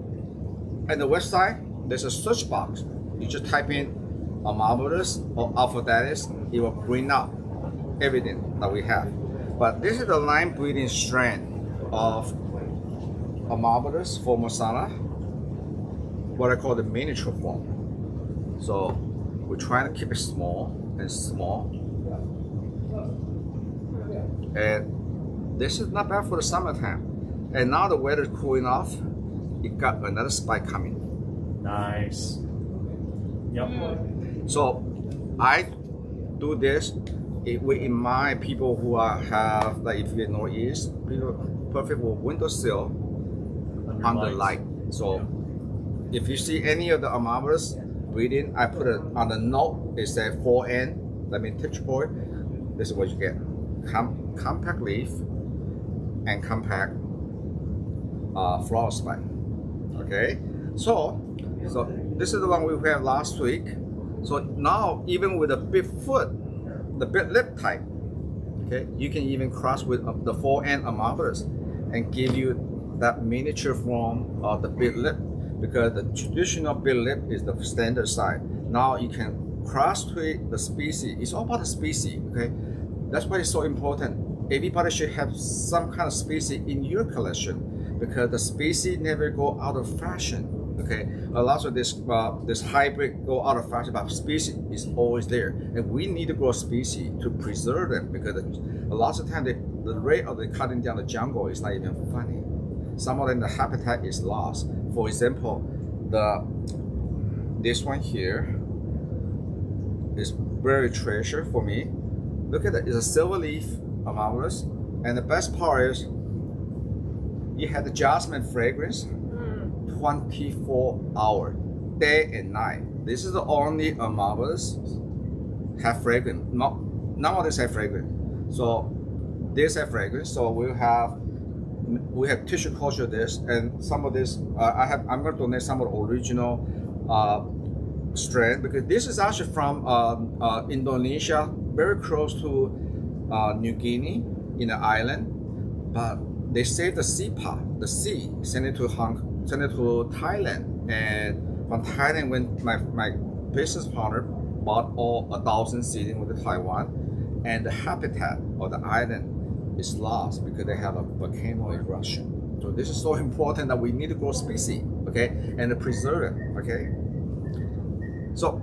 at the website, there's a search box. You just type in Amabilis or Aphrodite, it will bring up everything that we have. But this is the line breeding strand of Amabilis formosana, what I call the miniature form. So we're trying to keep it small and small. And this is not bad for the summertime. And now the weather is cooling off, it got another spike coming. Nice. Yep. Mm. So I do this it, with in mind people who are, have like if you northeast, people perfect for windowsill Under on the light. So if you see any of the Amabilis breeding, I put it on the note. It says 4N. That means touch point. This is what you get: Com- compact leaf and compact uh, flower spike. Okay, so so this is the one we had last week. So now even with a big foot, the big lip type, okay, you can even cross with uh, the 4N Amabilis and give you that miniature form of the bit lip because the traditional bit lip is the standard size. Now you can cross with the species. It's all about the species, okay? That's why it's so important. Everybody should have some kind of species in your collection because the species never go out of fashion. Okay, a lot of this uh, this hybrid go out of fashion, but species is always there, and we need to grow species to preserve them because a lot of time the, the rate of the cutting down the jungle is not even funny. Some of them the habitat is lost. For example, the this one here is very treasure for me. Look at that, it's a silver leaf, marvelous, and the best part is it had the jasmine fragrance. 24 hours, day and night. This is the only Amabilis have fragrance. Not none of this have fragrance. So this have fragrance. So we have we have tissue culture this and some of this uh, I have I'm going to donate some of the original uh, strain because this is actually from um, uh, Indonesia, very close to uh, New Guinea in the island, but they saved the sea part, the sea, send it to Hong, send it to Thailand, and from Thailand when my my business partner bought all a thousand seeding with the Taiwan, and the habitat of the island is lost because they have a volcano eruption. So this is so important that we need to grow species, okay, and preserve it, okay. So,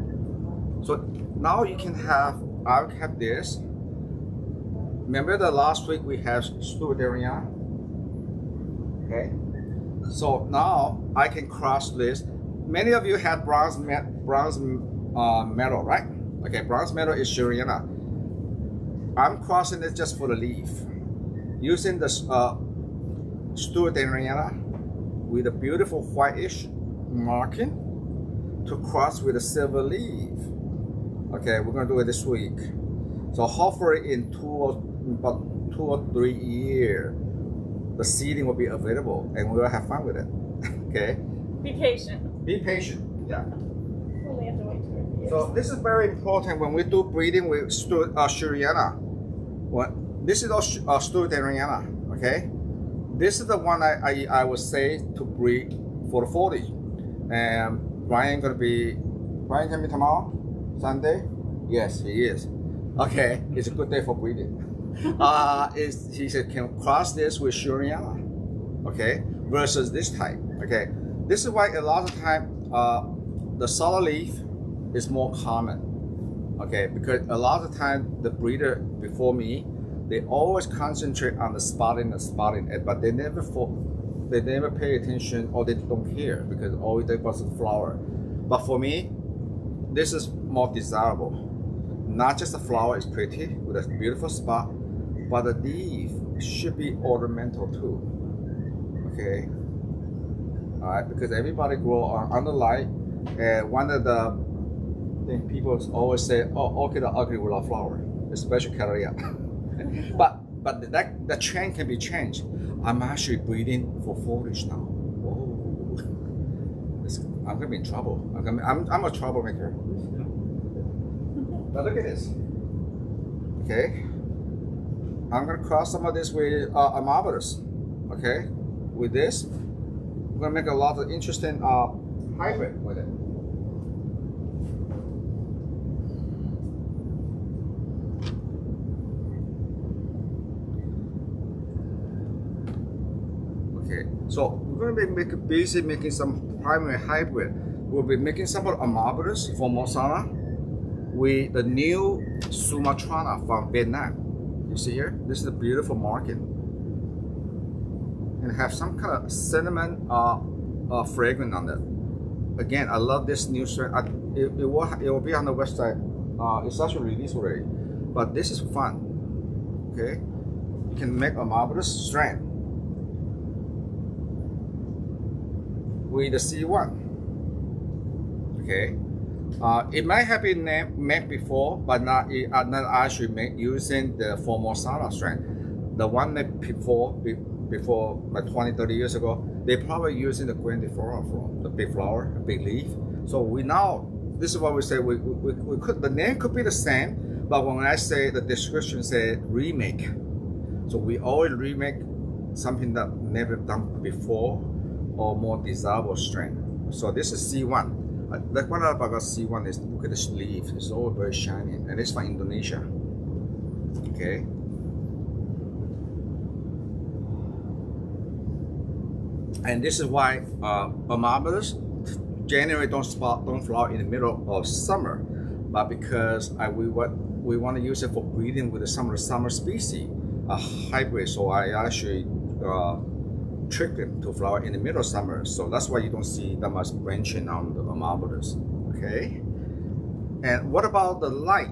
so now you can have I have this. Remember the last week we have Stuartiana? Okay. So now I can cross this. Many of you had bronze bronze uh, medal, right? Okay, bronze medal is Schilleriana. I'm crossing it just for the leaf. Using the uh, Stuartiana with a beautiful whitish marking to cross with a silver leaf. Okay, we're gonna do it this week. So hopefully in two or about two or three years, the seeding will be available and we'll have fun with it. okay. Be patient. Be patient. Yeah. Only have to wait two years. So this is very important when we do breeding with Stu, uh, Schilleriana. What this is our uh, Stuartiana, okay? This is the one I, I, I would say to breed for the 40. And Ryan gonna be, Ryan can be tomorrow? Sunday? Yes, he is. Okay, it's a good day for breeding. Uh, is he said can cross this with Schilleriana, okay, versus this type. Okay, this is why a lot of time uh, the solid leaf is more common. Okay, because a lot of time the breeder before me, they always concentrate on the spotting, the spotting, it, but they never for, they never pay attention or they don't care because all they was the flower. But for me, this is more desirable. Not just the flower is pretty with a beautiful spot, but the leaf should be ornamental too. Okay. All right, because everybody grow on under light, and one of the thing people always say, "Oh, orchid are ugly without flower," especially Cattleya. but but that the trend can be changed. I'm actually breeding for foliage now. Whoa. I'm gonna be in trouble. I'm, I'm, I'm a troublemaker. Now look at this. Okay. I'm gonna cross some of this with uh. Okay. With this, I'm gonna make a lot of interesting uh, hybrid with it. Okay, so we're to be making, busy making some primary hybrid. We'll be making some of Amabilis formosana with the new Sumatrana from Vietnam. You see here? This is a beautiful marking. And have some kind of cinnamon uh, uh, fragrance on it. Again, I love this new strain. I, it, it, will, it will be on the website. Uh, it's actually released already. But this is fun. Okay? You can make a marvelous strain. with the C1. Okay, uh, it might have been made before, but not, uh, not actually made using the Formosana strain. The one made before, be, before like 20, 30 years ago, they probably using the grandiflora from the big flower, big leaf. So we now, this is what we say, we, we, we could, the name could be the same, but when I say the description say remake, so we always remake something that never done before or more desirable strain. So this is C1. Uh, the one about C1 is look at the leaf, it's all very shiny and it's from Indonesia. Okay. And this is why uh, generally don't spot, don't flower in the middle of summer, but because I, we want we want to use it for breeding with the summer summer species, a hybrid. So I actually uh, trick them to flower in the middle of summer. So that's why you don't see that much branching on the Amabilis. Okay. And what about the light?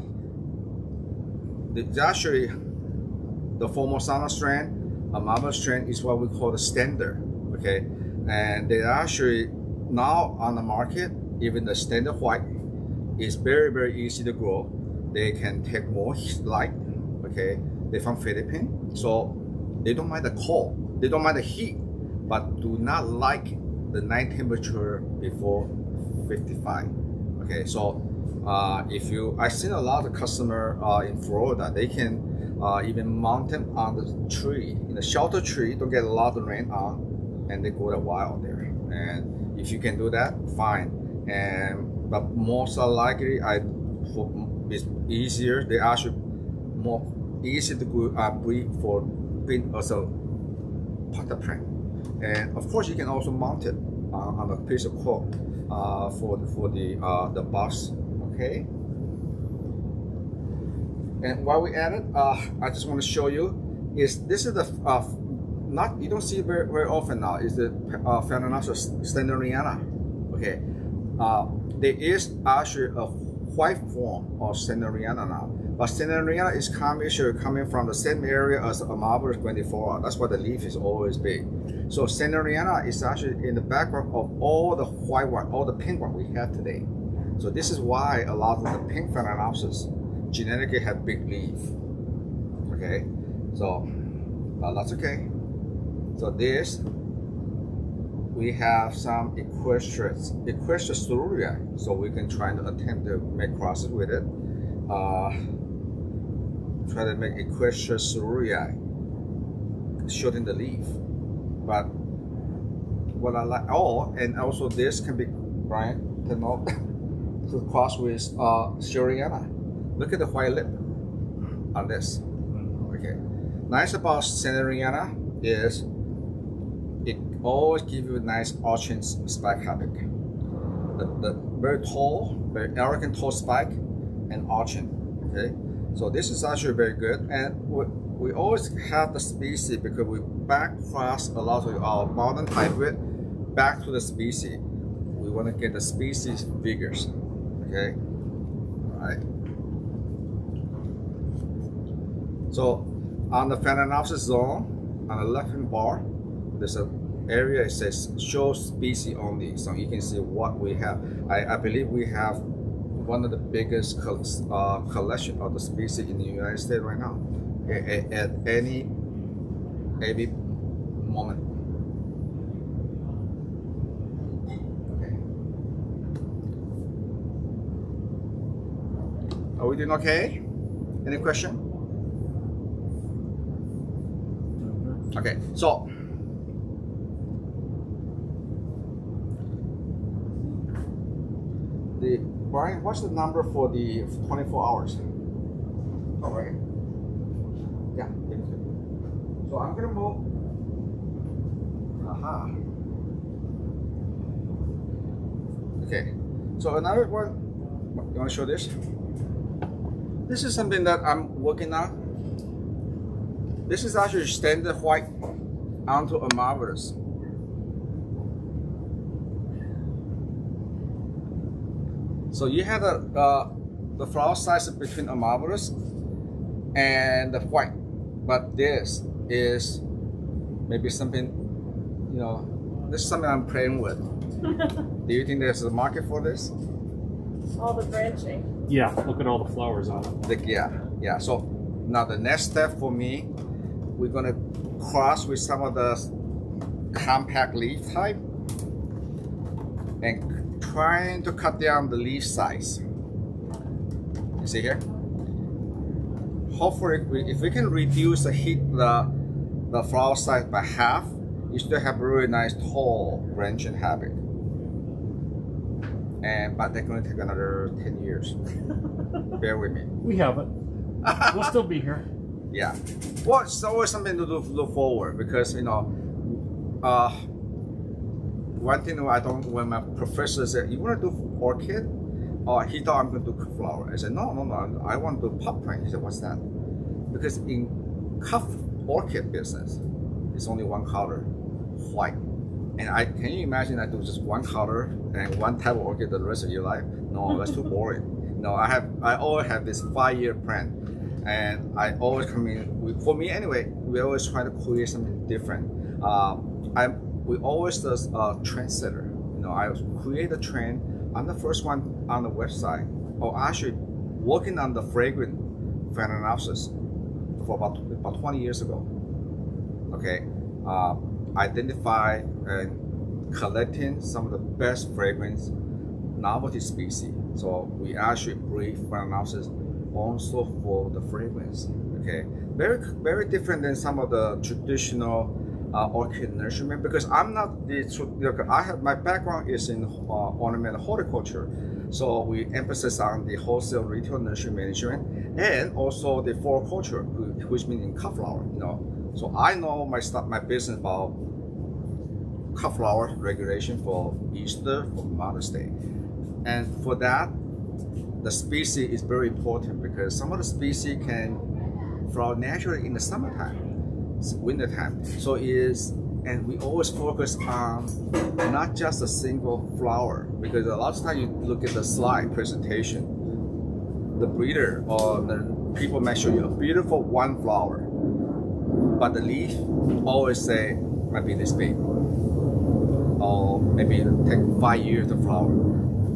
It's actually the Formosana strand, Amabilis strand is what we call the standard. Okay. And they actually now on the market, even the standard white is very, very easy to grow. They can take more light. Okay. They're from Philippines So they don't mind the cold, they don't mind the heat, but do not like the night temperature before 55. Okay, so uh, if you, I've seen a lot of customer uh, in Florida, they can uh, even mount them on the tree, in the shelter tree, don't get a lot of rain on, and they go a while there. And if you can do that, fine. And but most likely, I it's easier. They actually more easy to go, uh, breed for breed also pot plant. And of course, you can also mount it uh, on a piece of cord uh, for the, for the uh, the box. Okay. And while we at it, uh, I just want to show you is this is the uh, not you don't see very, very often now is the uh, Phalaenopsis stentoriana. Okay, uh, there is actually a white form of stentoriana now, but stentoriana is coming coming from the same area as Amabilis grandiflora. That's why the leaf is always big. So stentoriana is actually in the background of all the white one, all the pink one we have today. So this is why a lot of the pink Phalaenopsis genetically have big leaf. Okay, so uh, that's okay. So this, we have some equestrians, equestria ceruleae, so we can try to attempt to make crosses with it. Uh, try to make equestria ceruleae, shorten the leaf. But what I like, oh, and also this can be, Brian, to know, to cross with uh, Schilleriana. Look at the white lip on this. Okay. Nice about Stentoriana is it always gives you a nice arching spike habit. The, the very tall, very elegant tall spike and arching. Okay. So this is actually very good. And we, always have the species because we back cross a lot of our modern hybrid back to the species. We want to get the species figures. Okay. All right. So on the Phalaenopsis zone, on the left hand bar, there's an area it says show species only. So you can see what we have. I, I believe we have one of the biggest uh, collection of the species in the United States right now. At, at any every moment. Okay. Are we doing okay? Any question? Okay, so the Brian, what's the number for the 24 hours? All right. So I'm gonna move. Aha. Okay. So another one. You want to show this? This is something that I'm working on. This is actually standard white onto Amabilis. So you have the, uh, the flower size between Amabilis and the white, but this is maybe something, you know, this is something I'm playing with. Do you think there's a market for this? All the branching. Yeah, look at all the flowers on it. Like, yeah, yeah. So now the next step for me, we're gonna cross with some of the compact leaf type and trying to cut down the leaf size. You see here? Hopefully, we, if we can reduce the heat, the, the flower size by half, you still have a really nice tall branching habit. And but they're going to take another 10 years. Bear with me. We have it. We'll still be here. Yeah. Well, it's always something to look, look forward because, you know, uh, one thing I don't, when my professor said, you want to do orchid? Or he thought I'm going to do flower. I said, no, no, no, I want to do pot plant. He said, what's that? Because in cuff orchid business, it's only one color, white. And I can you imagine I do just one color and one type of orchid the rest of your life? No, that's too boring. No, I have I always have this five year plan, and I always come in. For me anyway, we always try to create something different. Uh, I'm we always does a trendsetter. You know, I create a trend. I'm the first one on the website, or actually working on the fragrant Phalaenopsis for about about 20 years ago. Okay, uh, identify and collecting some of the best fragrance novelty species. So we actually brief analysis also for the fragrance. Okay, very very different than some of the traditional uh, orchid nurturement because I'm not the I have my background is in uh, ornamental horticulture, so we emphasize on the wholesale retail nursery management and also the floriculture, culture, which means cut flower. You know, so I know my stuff, my business about cut flower regulation for Easter, for Mother's Day, and for that, the species is very important because some of the species can flower naturally in the summertime winter time. So it is, and we always focus on not just a single flower because a lot of times you look at the slide presentation, the breeder or the people may show you a beautiful one flower, but the leaf always say might be this big, or maybe take five years to flower.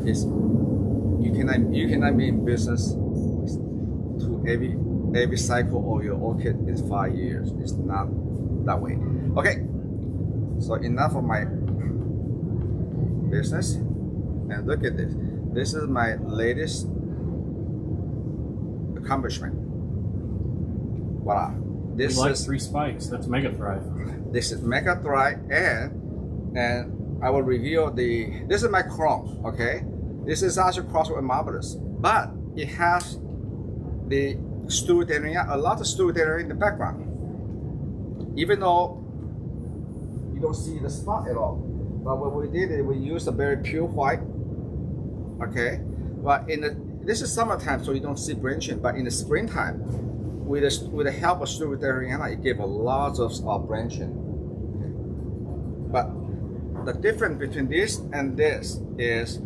It's you cannot you cannot be in business to every every cycle of your orchid is five years. It's not that way. Okay, so enough of my business. And look at this. This is my latest accomplishment. Voila. This You like is three spikes. That's Mega Thrive. this is Mega Thrive and and I will reveal the this is my chrome, okay? This is also crossed with Amabilis, but it has the Stuartiana, a lot of Stuartiana in the background. Even though you don't see the spot at all. But what we did is we used a very pure white. Okay. But in the this is summertime, so you don't see branching. But in the springtime, with the, with the help of Stuartiana, it gave a lot of uh, branching. But the difference between this and this is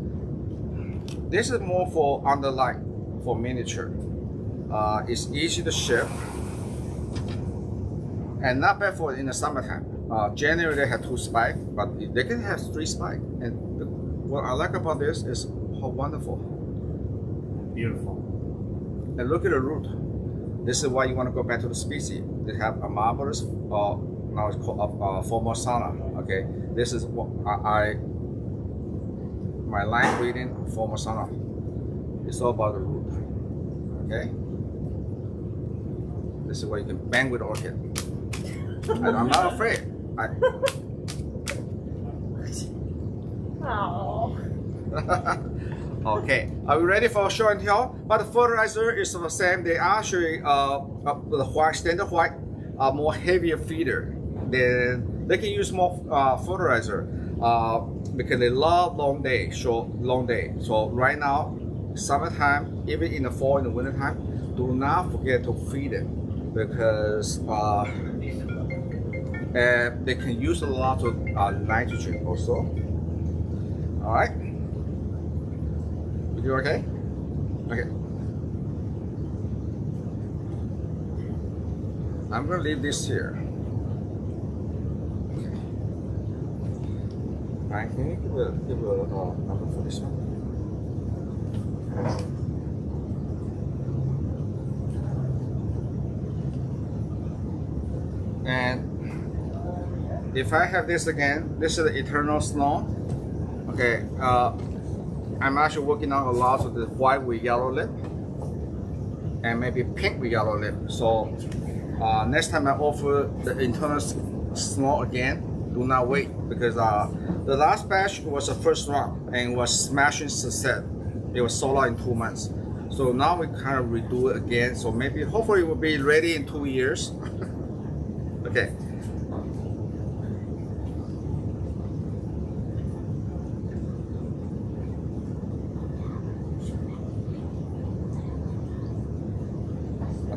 this is more for underlight, for miniature. Uh, it's easy to ship and not bad for in the summertime. Uh, January they have two spikes, but they can have three spikes. And the, what I like about this is how wonderful. Beautiful. And look at the root. This is why you want to go back to the species. They have a Amabilis, uh, now it's called uh, uh, Formosana. Okay, this is what I, I my line reading Formosana. It's all about the root. Okay. This is where you can bang with orchid. and I'm not afraid. Okay, are we ready for show and tell? But the fertilizer is the same. They actually uh, uh the white standard white are more heavier feeder. Then they can use more uh, fertilizer uh, because they love long day, short long day. So right now, summertime, even in the fall in the winter time, do not forget to feed them because uh, and they can use a lot of uh, nitrogen also. All right. You okay? Okay. I'm gonna leave this here. Ryan, can you give a give a uh, number for this one? And if I have this again, this is the eternal snow. Okay, uh, I'm actually working on a lot of the white with yellow lip and maybe pink with yellow lip. So uh, next time I offer the internal s- snow again, do not wait because uh, the last batch was the first round and was smashing success. It was sold out in two months. So now we kind of redo it again. So maybe hopefully it will be ready in two years. okay.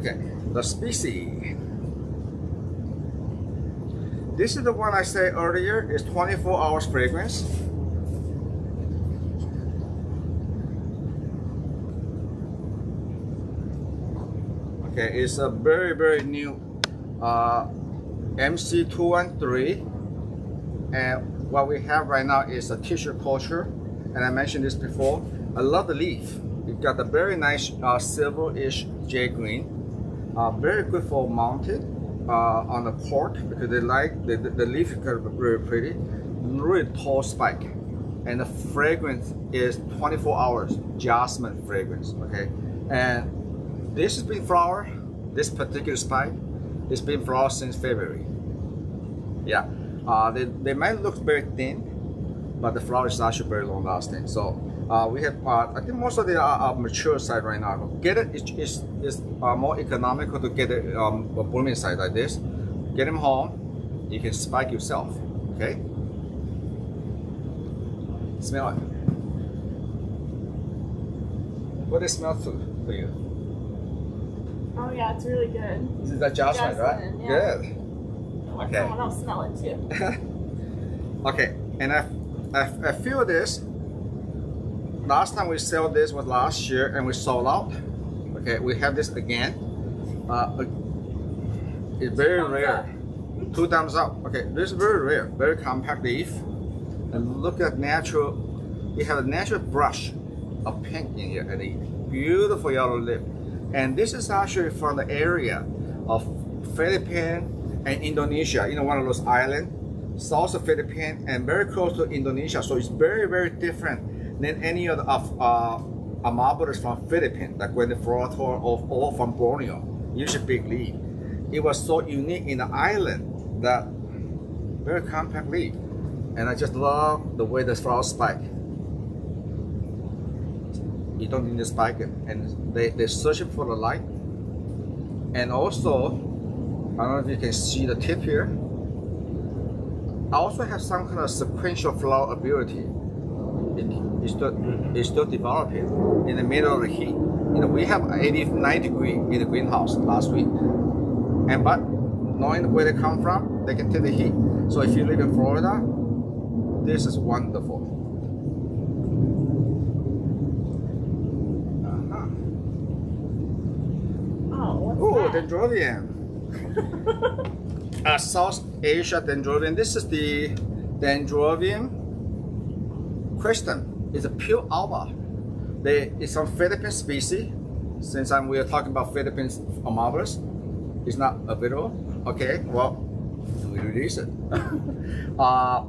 Okay, the species. This is the one I said earlier, it's 24 hours fragrance. Okay, it's a very, very new uh, MC213. And what we have right now is a tissue culture. And I mentioned this before. I love the leaf. It got a very nice uh, silverish jade green Uh, very good for mounted uh, on the port because they like the, the, leaf is very pretty, really tall spike, and the fragrance is 24 hours jasmine fragrance. Okay, and this has been flower. This particular spike, it's been flower since February. Yeah, uh, they, they might look very thin, but the flower is actually very long lasting. So uh, we have, uh, I think most of the are, are mature side right now. Get it it is is, is uh, more economical to get it um, a blooming side like this. Get them home, you can spike yourself. Okay. Smell it. What does it smell to for you? Oh yeah, it's really good. This is that jasmine, right? Yeah. Good. Let Okay. someone else smell it too. okay, and I, I, I feel this. Last time we sell this was last year and we sold out. Okay, we have this again. Uh, it's very Thumbs rare. up. Two thumbs up. Okay, this is very rare. Very compact leaf. And look at natural. We have a natural brush of pink in here and a beautiful yellow lip. And this is actually from the area of Philippines and Indonesia. You know, one of those islands, south of Philippines and very close to Indonesia. So it's very, very different than any other of uh, Amabilis from Philippines, like when the Florator or, or from Borneo. Usually big leaf. It was so unique in the island that very compact leaf. And I just love the way the flower spike. You don't need to spike it. And they, they're searching for the light. And also, I don't know if you can see the tip here. I also have some kind of sequential flower ability. It, it's, still, it's still developing in the middle of the heat. You know, we have 89 degree in the greenhouse last week. And but knowing where they come from, they can take the heat. So if you live in Florida, this is wonderful. Uh-huh. Oh, what's Oh, dendrobium. uh, South Asia dendrobium. This is the dendrobium question. It's a pure alba. They, it's from Philippine species. Since I'm, we are talking about Philippine amabilis, it's not available. Okay, well, we release it. uh,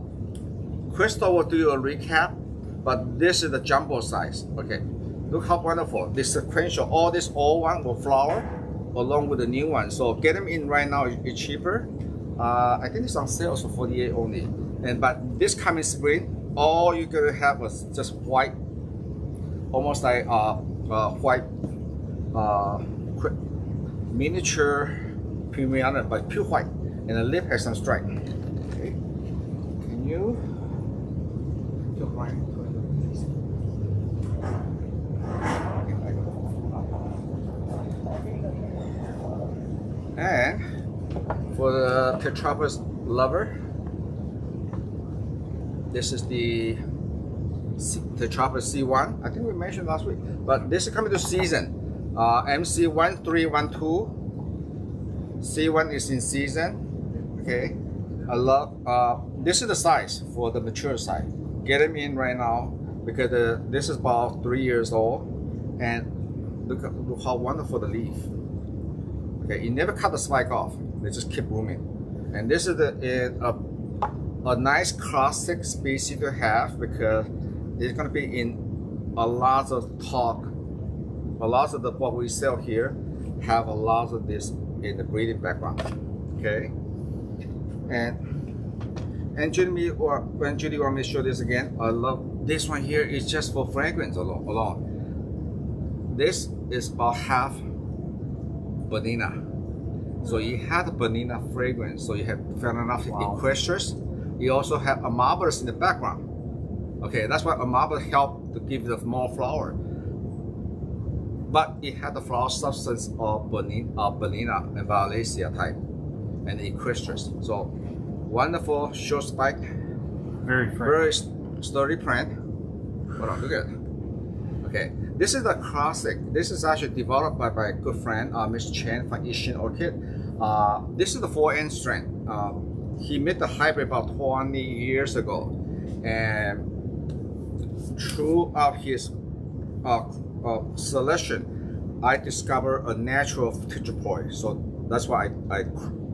Crystal will do a recap, but this is the jumbo size. Okay, look how wonderful. This sequential, all this old one will flower along with the new one. So get them in right now, it's cheaper. Uh, I think it's on sale for 48 only. And but this coming spring, all you're gonna have is just white, almost like uh, uh white uh, miniature premium, but pure white, and the lip has some stripe. Okay, can you? And for the Tetraspis lover, this is the C- Tetraspis C1. I think we mentioned last week, but this is coming to season. Uh, MC1312. C1 is in season. Okay, I love. Uh, this is the size for the mature side. Get them in right now because uh, this is about three years old, and look, look how wonderful the leaf. Okay, you never cut the spike off. They just keep blooming. And this is the, a, a nice classic species to have because it's going to be in a lot of talk. A lot of the what we sell here have a lot of this in the breeding background. Okay, and and Judy, or when Judy want me to show this again, I love this one here. is just for fragrance alone. alone. This is about half Bellina. So you have the Bellina fragrance. So you have Phalaenopsis Wow. equestris. You also have Amabilis in the background. Okay, that's why Amabilis help to give the more flower. But it had the flower substance of Bellina, of Bellina and Violacea type and equestris. So wonderful short spike, Very very sturdy plant. Hold on, look at it. Okay, this is the classic. This is actually developed by my good friend, uh, Miss Chen from Ishin Orchid. Uh, this is the 4N strain. Uh, he made the hype about 20 years ago. And throughout his uh, uh, selection, I discovered a natural tetraploid. So that's why I, I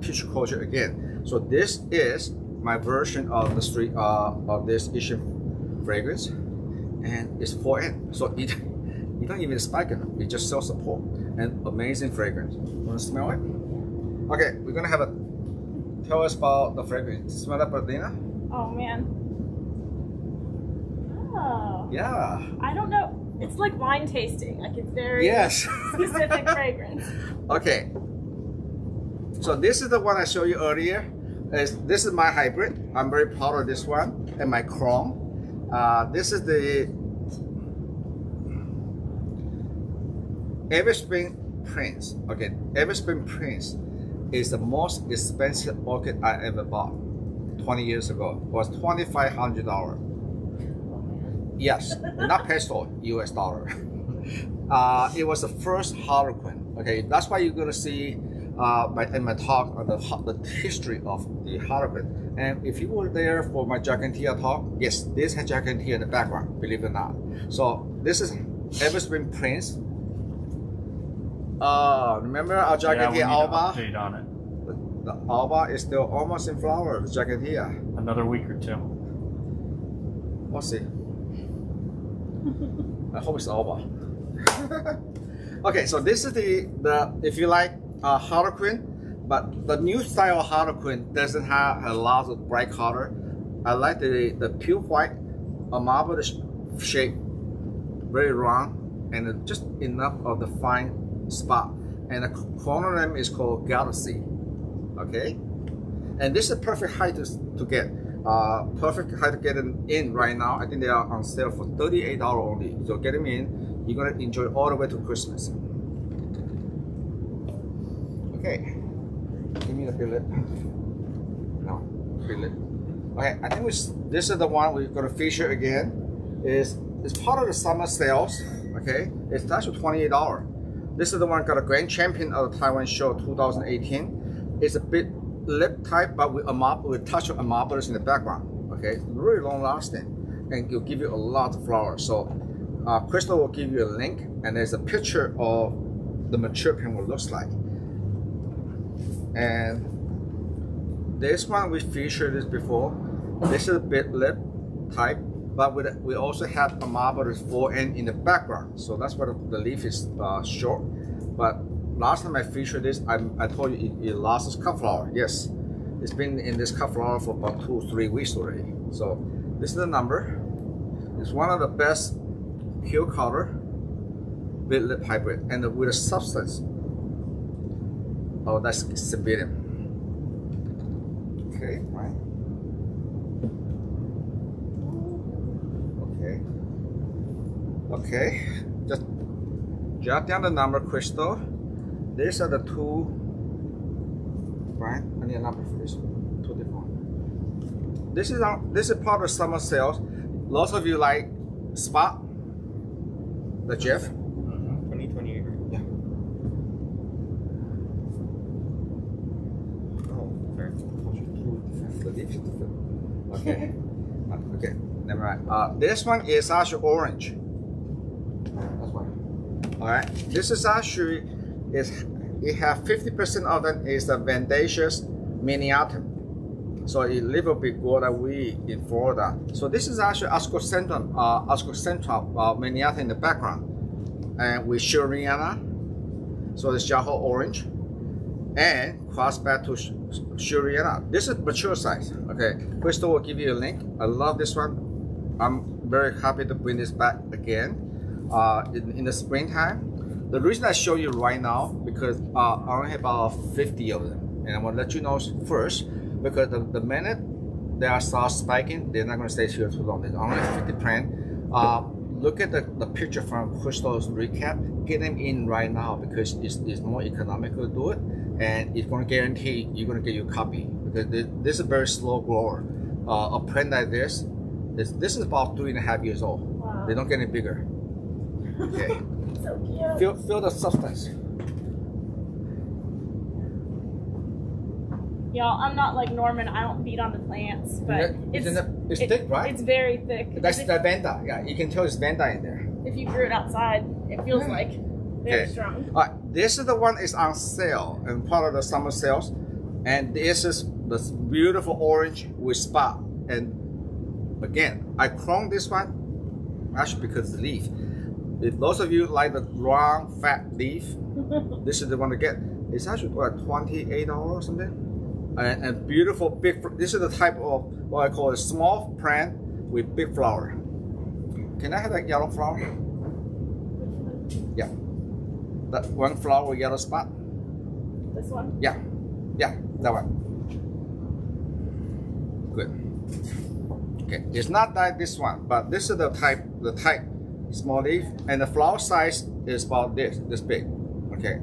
tissue culture again. So this is my version of the street uh, of this Asian fragrance, and it's 4N. So it you don't even spike it. It just self support and amazing fragrance. Want to smell it? Okay, we're gonna have a tell us about the fragrance. Smell that, Berdina? Oh man. Oh. Yeah. I don't know. It's like wine tasting. Like it's very Yes. specific fragrance. Okay. So this is the one I showed you earlier. Is this is my hybrid. I'm very proud of this one and my chrome. Uh, this is the Everspring Prince. Okay, Everspring Prince is the most expensive orchid I ever bought. 20 years ago it was $2,500. Yes, not peso, US dollar. Uh, it was the first Harlequin. Okay, that's why you're gonna see uh, my, in my talk on the, the history of the Harlequin. And if you were there for my Gigantea talk, yes, this has Gigantea in the background, believe it or not. So this is Everspring Prince. Uh, remember our yeah, Gigantea need alba? update on it. The, the alba is still almost in flower, the jacket here. Another week or two. We'll see. I hope it's alba. okay, so this is the, the if you like uh, Harlequin, but the new style of Harlequin doesn't have a lot of bright color. I like the, the pure white, a marble shape, very round, and just enough of the fine spot. And the corner name is called Galaxy. Okay, and this is a perfect height to, to get. Uh, perfect height to get them in right now. I think they are on sale for $38 only. So get them in. You're gonna enjoy all the way to Christmas. Okay, give me the billet. No, billet. Okay, I think we, this is the one we're gonna feature again. Is it's part of the summer sales. Okay, it's actually twenty eight dollar. This is the one got a grand champion of the Taiwan show 2018. It's a bit lip type, but with a marble, with touch of marbles in the background. Okay, really long lasting, and it'll give you a lot of flowers. So, uh, Crystal will give you a link, and there's a picture of the mature pin what looks like. And this one we featured this before. This is a bit lip type, but with, we also have a marble with 4N in the background. So that's why the, leaf is uh, short. But last time I featured this, I, I told you it, it lost its cut flower. Yes, it's been in this cut flower for about two, three weeks already. So this is the number. It's one of the best pure color with lip hybrid and with a substance. Oh, that's cymbidium. Okay, right. Okay. Okay. Just jot down the number, Crystal. These are the two. Right? I need a number for this. Two different. This is our, this is part of summer sales. Lots of you like spot. The Jeff. 2028. Yeah. Oh, sorry. The leaf is different. Okay. Okay. Never mind. Uh, this one is actually orange. All right. This is actually is it have 50% of them is the Vandacious miniatum. So it little bit like we in Florida. So this is actually Ascocentrum, uh, Ascocentrum uh, miniatum in the background, and with Shuriana. So it's Jaho orange, and cross back to Sh- Shuriana. This is mature size. Okay, Crystal will give you a link. I love this one. I'm very happy to bring this back again uh, in, in the springtime. The reason I show you right now because uh, I only have about 50 of them, and I want to let you know first because the, the minute they are start spiking, they're not going to stay here too long. There's only 50 plant. Uh, look at the, the picture from Crystal's recap. Get them in right now because it's, it's more economical to do it, and it's going to guarantee you're going to get your copy because this, this is a very slow grower. Uh, a plant like this, this, this is about three and a half years old. Wow. They don't get any bigger. Okay. So cute. feel, feel the substance. Y'all, I'm not like Norman. I don't beat on the plants, but it's isn't it- it's it- thick, right? It's very thick. That's the Vanda. Yeah, you can tell it's Vanda in there. if you grew it outside, it feels Yeah. like Very Okay. strong. All right, this is the one is on sale and part of the summer sales, and this is the beautiful orange with spot. And again, I chrome this one actually because the leaf. If those of you like the round fat leaf, this is the one to get. It's actually what eight dollars or something. And, and beautiful big. This is the type of what I call a small plant with big flower. Can I have that yellow flower? Yeah. That one flower with yellow spot. This one. Yeah, yeah, that one. Good. Okay, it's not like this one, but this is the type, the type, small leaf, and the flower size is about this, this big. Okay.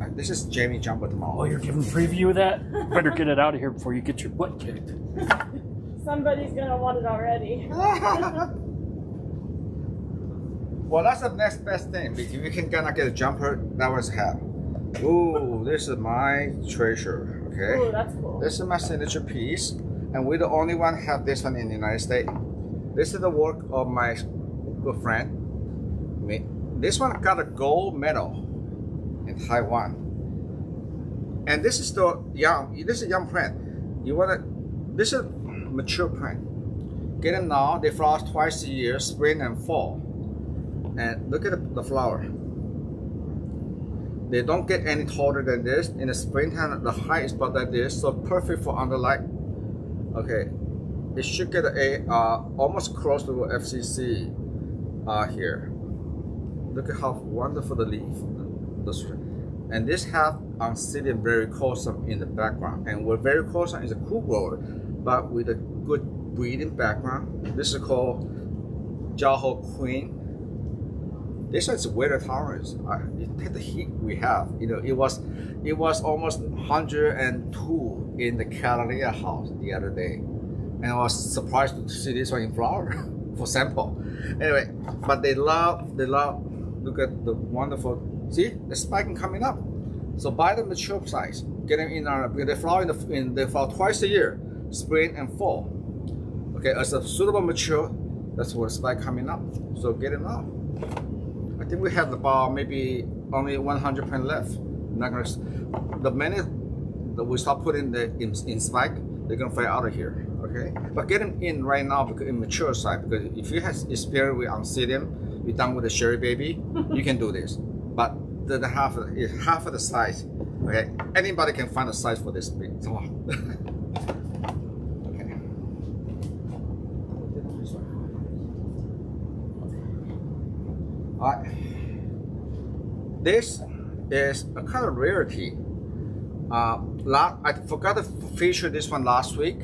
Uh, This is Jamie Jumbo Oh, you're giving preview of that? Better get it out of here before you get your butt kicked. Somebody's gonna want it already. well, that's the next best thing. If you can gonna get a jumper, that was have. Ooh, this is my treasure. Okay. Ooh, that's cool. This is my signature piece, and we're the only one have this one in the United States. This is the work of my good friend. This one got a gold medal in Taiwan. And this is the young. This is young plant. You wanna? This is mature plant. Get now. They flower twice a year, spring and fall. And look at the, the flower. They don't get any taller than this. In the springtime, the height is about like this, so perfect for under light. Okay, it should get a uh, almost close to FCC uh, here. Look at how wonderful the leaf. And this have Oncidium varicosum in the background. And what varicosum is a cool grower, but with a good breeding background. This is called Jaho Queen. This one's weather tolerance. Uh, take the heat we have. You know, it was it was almost 102 in the Cattleya house the other day, and I was surprised to see this one in flower for sample. Anyway, but they love they love. Look at the wonderful. See the spiking coming up. So buy the mature size. Get them in our they flower in the in they flower twice a year, spring and fall. Okay, as a suitable mature, that's where spike coming up. So get it now. I think we have about maybe only 100 print left. Not gonna, the minute that we start putting the in, in spike, they're gonna fly out of here. Okay, but get them in right now because in mature side. Because if you have experience with oncidium, you're done with the Sharry Baby, you can do this. But the, the half of is half of the size. Okay, anybody can find a size for this big. Come on. okay. Alright. This is a kind of rarity. Uh, I forgot to feature this one last week.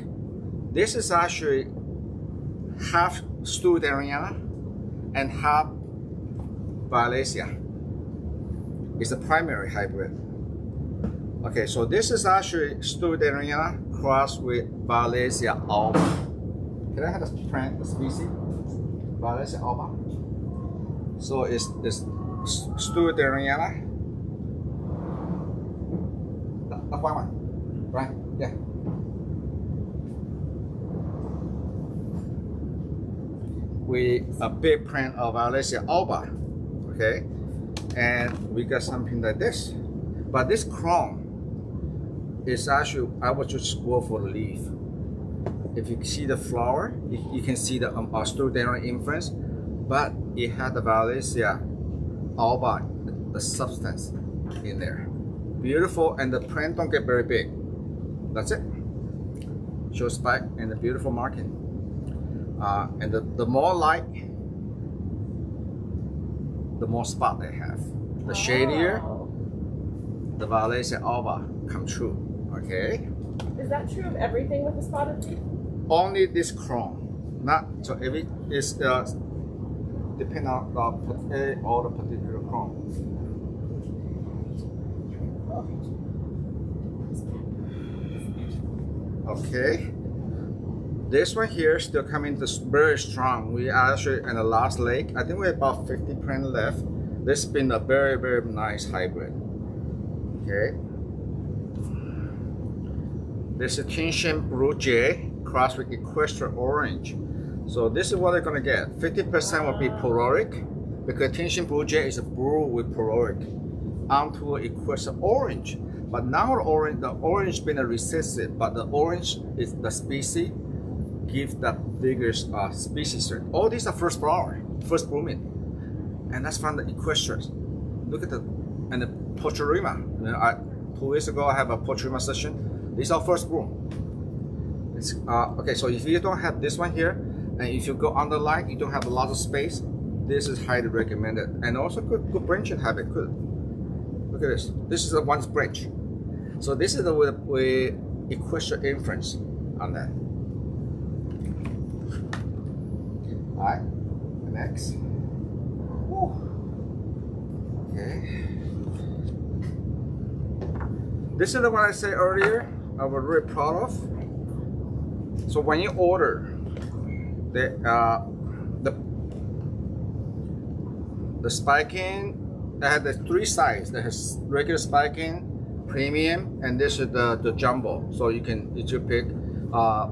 This is actually half Stuartiana and half Violacea. It's a primary hybrid. Okay, so this is actually Stuartiana crossed with Violacea alba. Can I have the plant, the species? Violacea alba. So it's it's Stuartiana. The white one, right? Yeah. We a big print of Violacea alba, okay, and we got something like this, but this chrome is actually I would just go for the leaf. If you see the flower, you, you can see the um, Australian influence, but it had the Violacea alba, the substance in there. Beautiful, and the print don't get very big. That's it. Show spike and the beautiful marking. Uh, and the, the more light, the more spot they have. The shadier, the the Violacea alba come true. Okay. Is that true of everything with the spotted leaf? only this chrome, not so every is uh, depend on the uh, all the particular chrome. Okay, this one here still coming to very strong. We are actually in the last leg I think we have about 50 print left. This has been a very very nice hybrid. Okay. This is Kinshin Blue Jay crossed with equestris Orange. So this is what they're gonna get. 50% will be peloric because Tianjin Blue Jay is a blue with peloric onto equestris orange. But now the orange, the orange been recessive, but the orange is the species give that biggest uh, species. All these are first flower, first blooming, and that's from the equestrians. Look at the and the Pulcherrima. You know, I, two weeks ago, I have a Pulcherrima session. These are first bloom. It's, uh, okay, so if you don't have this one here, and if you go under light, you don't have a lot of space, this is highly recommended. And also good, good branching habit, good. Look at this. This is a one branch. So this is the way, way equestrian inference on that. All right, next. Okay. This is the one I said earlier. I was really proud of. So when you order the uh, the the spiking, I had the three sides. That has regular spiking, premium, and this is the the jumbo. So you can you pick uh,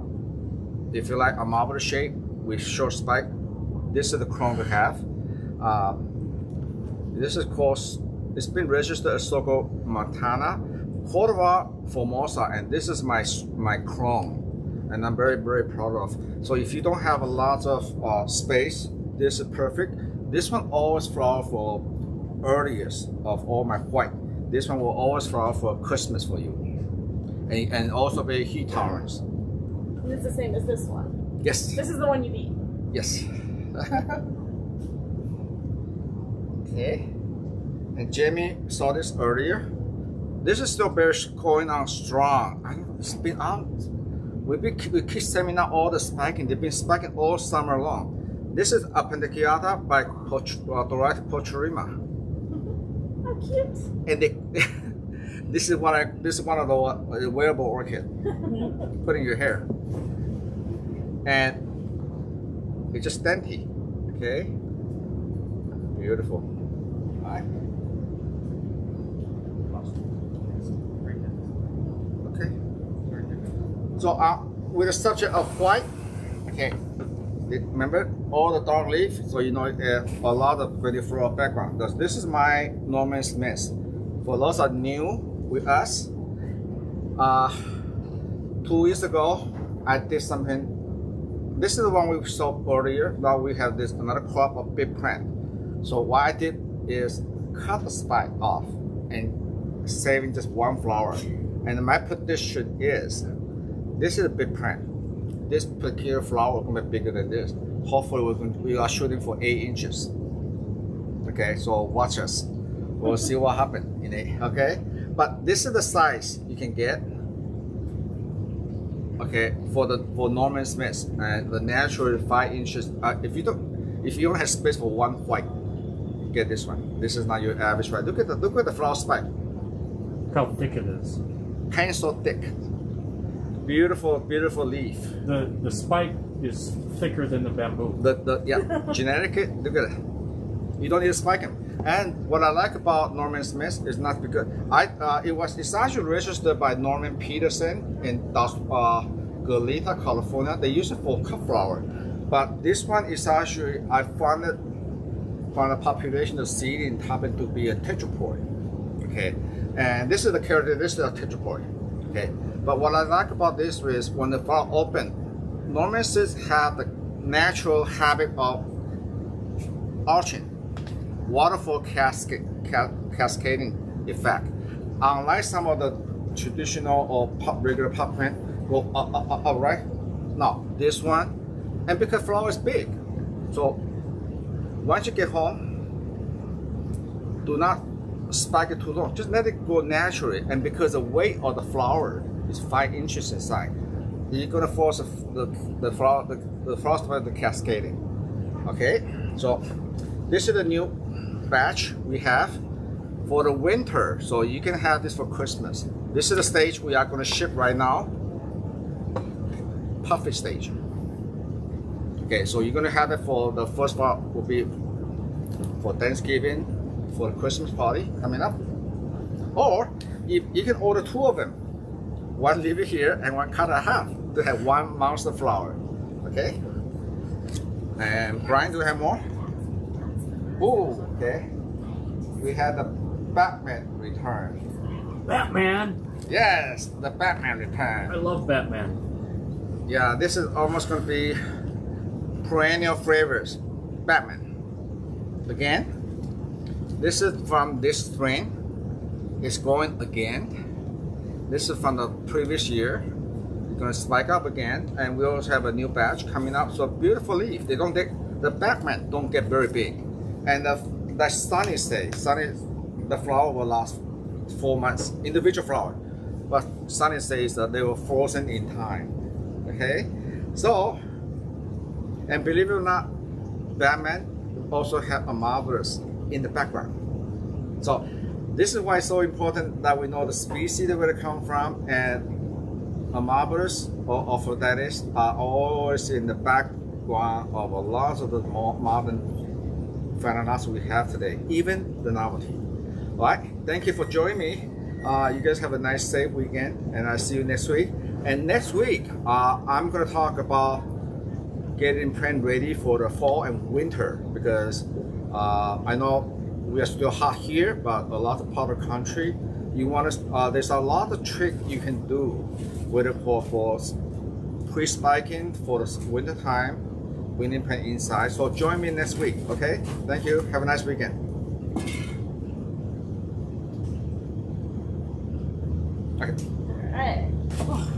if you like a marble shape with short spike. This is the chrome we have. Uh, this is called. It's been registered as Soco Montana Cordova Formosa, and this is my my chrome, and I'm very very proud of. So if you don't have a lot of uh, space, this is perfect. This one always flower for earliest of all my white. This one will always flower for Christmas for you, and, and also very heat tolerance. And it's the same as this one. Yes, This is the one you need. yes. okay, and Jamie saw this earlier. This is still very going on strong. I don't, it's been on. We be we keep seminar all the spiking. They've been spiking all summer long. This is Appendiculata by Poch, uh, Doritis Pulcherrima, How cute. and they, this is what I this is one of the wearable orchid. Put in your hair, and it's just dainty. Okay, beautiful. All right. Okay. So uh, with the subject of white, okay, remember all the dark leaf, so you know uh, a lot of floral background. Because this is my Norman Smith. For those are new with us, uh, two years ago, I did something. This is the one we saw earlier. Now we have this another crop of big plant. So what I did is cut the spike off and saving just one flower. And my prediction is this is a big plant. This particular flower will be bigger than this. Hopefully we're going, we are shooting for eight inches. Okay, so watch us. We'll see what happens in it. Okay, but this is the size you can get. Okay, for the for Norman Smith and the natural five inches. Uh, if you don't, if you don't have space for one white, get this one. This is not your average white. Look at the look at the flower spike. Look how thick it is. Pencil thick. Beautiful, beautiful leaf. The the spike is thicker than the bamboo. The, the yeah, genetic. Look at it. You don't need to spike them. And what I like about Norman Smith is not because I uh, it was it's actually registered by Norman Peterson in Dos, uh, Goleta, California. They use it for cut flower, but this one is actually I found it from a population of seeding happened to be a tetraploid. Okay, and this is the character. This is a tetraploid. Okay, but what I like about this is when the flower open, Norman Smith have the natural habit of arching waterfall ca cascading effect. Unlike some of the traditional or pop, regular plant go up, up, up, up, right? No, this one, and because flower is big, so once you get home, do not spike it too long. Just let it go naturally, and because the weight of the flower is five inches inside, you're gonna force the, the, flower the, the frost the cascading. Okay, so this is the new batch we have for the winter. So you can have this for Christmas. This is the stage we are to ship right now. Puffy stage. Okay, so you're to have it for the first part will be for Thanksgiving, for the Christmas party coming up. Or you, you can order two of them. One leave it here and one cut in half to have one monster flower. Okay? And Brian, do you have more? Oh, okay. We had the Batman return. Batman. Yes, the Batman return. I love Batman. Yeah, this is almost gonna be perennial flavors. Batman. Again, this is from this strain. It's going again. This is from the previous year. It's gonna spike up again, and we also have a new batch coming up. So beautiful leaf. They don't get the Batman don't get very big, and the the sunny stay. Sunny, the flower will last four months. Individual flower, but sunny says that they were frozen in time. Okay, so and believe it or not, Batman also have a Amabilis in the background. So this is why it's so important that we know the species that they come from and Amabilis or Aphrodites are always in the background of a lot of the more modern phenomena we have today, even the novelty. All right, thank you for joining me. Uh, you guys have a nice, safe weekend, and I'll see you next week. And next week, uh, I'm going to talk about getting plant ready for the fall and winter because uh, I know we are still hot here, but a lot of part of the country, you want to. Uh, there's a lot of trick you can do, whether for for pre-spiking for the winter time, winning plant inside. So join me next week, okay? Thank you. Have a nice weekend. Okay.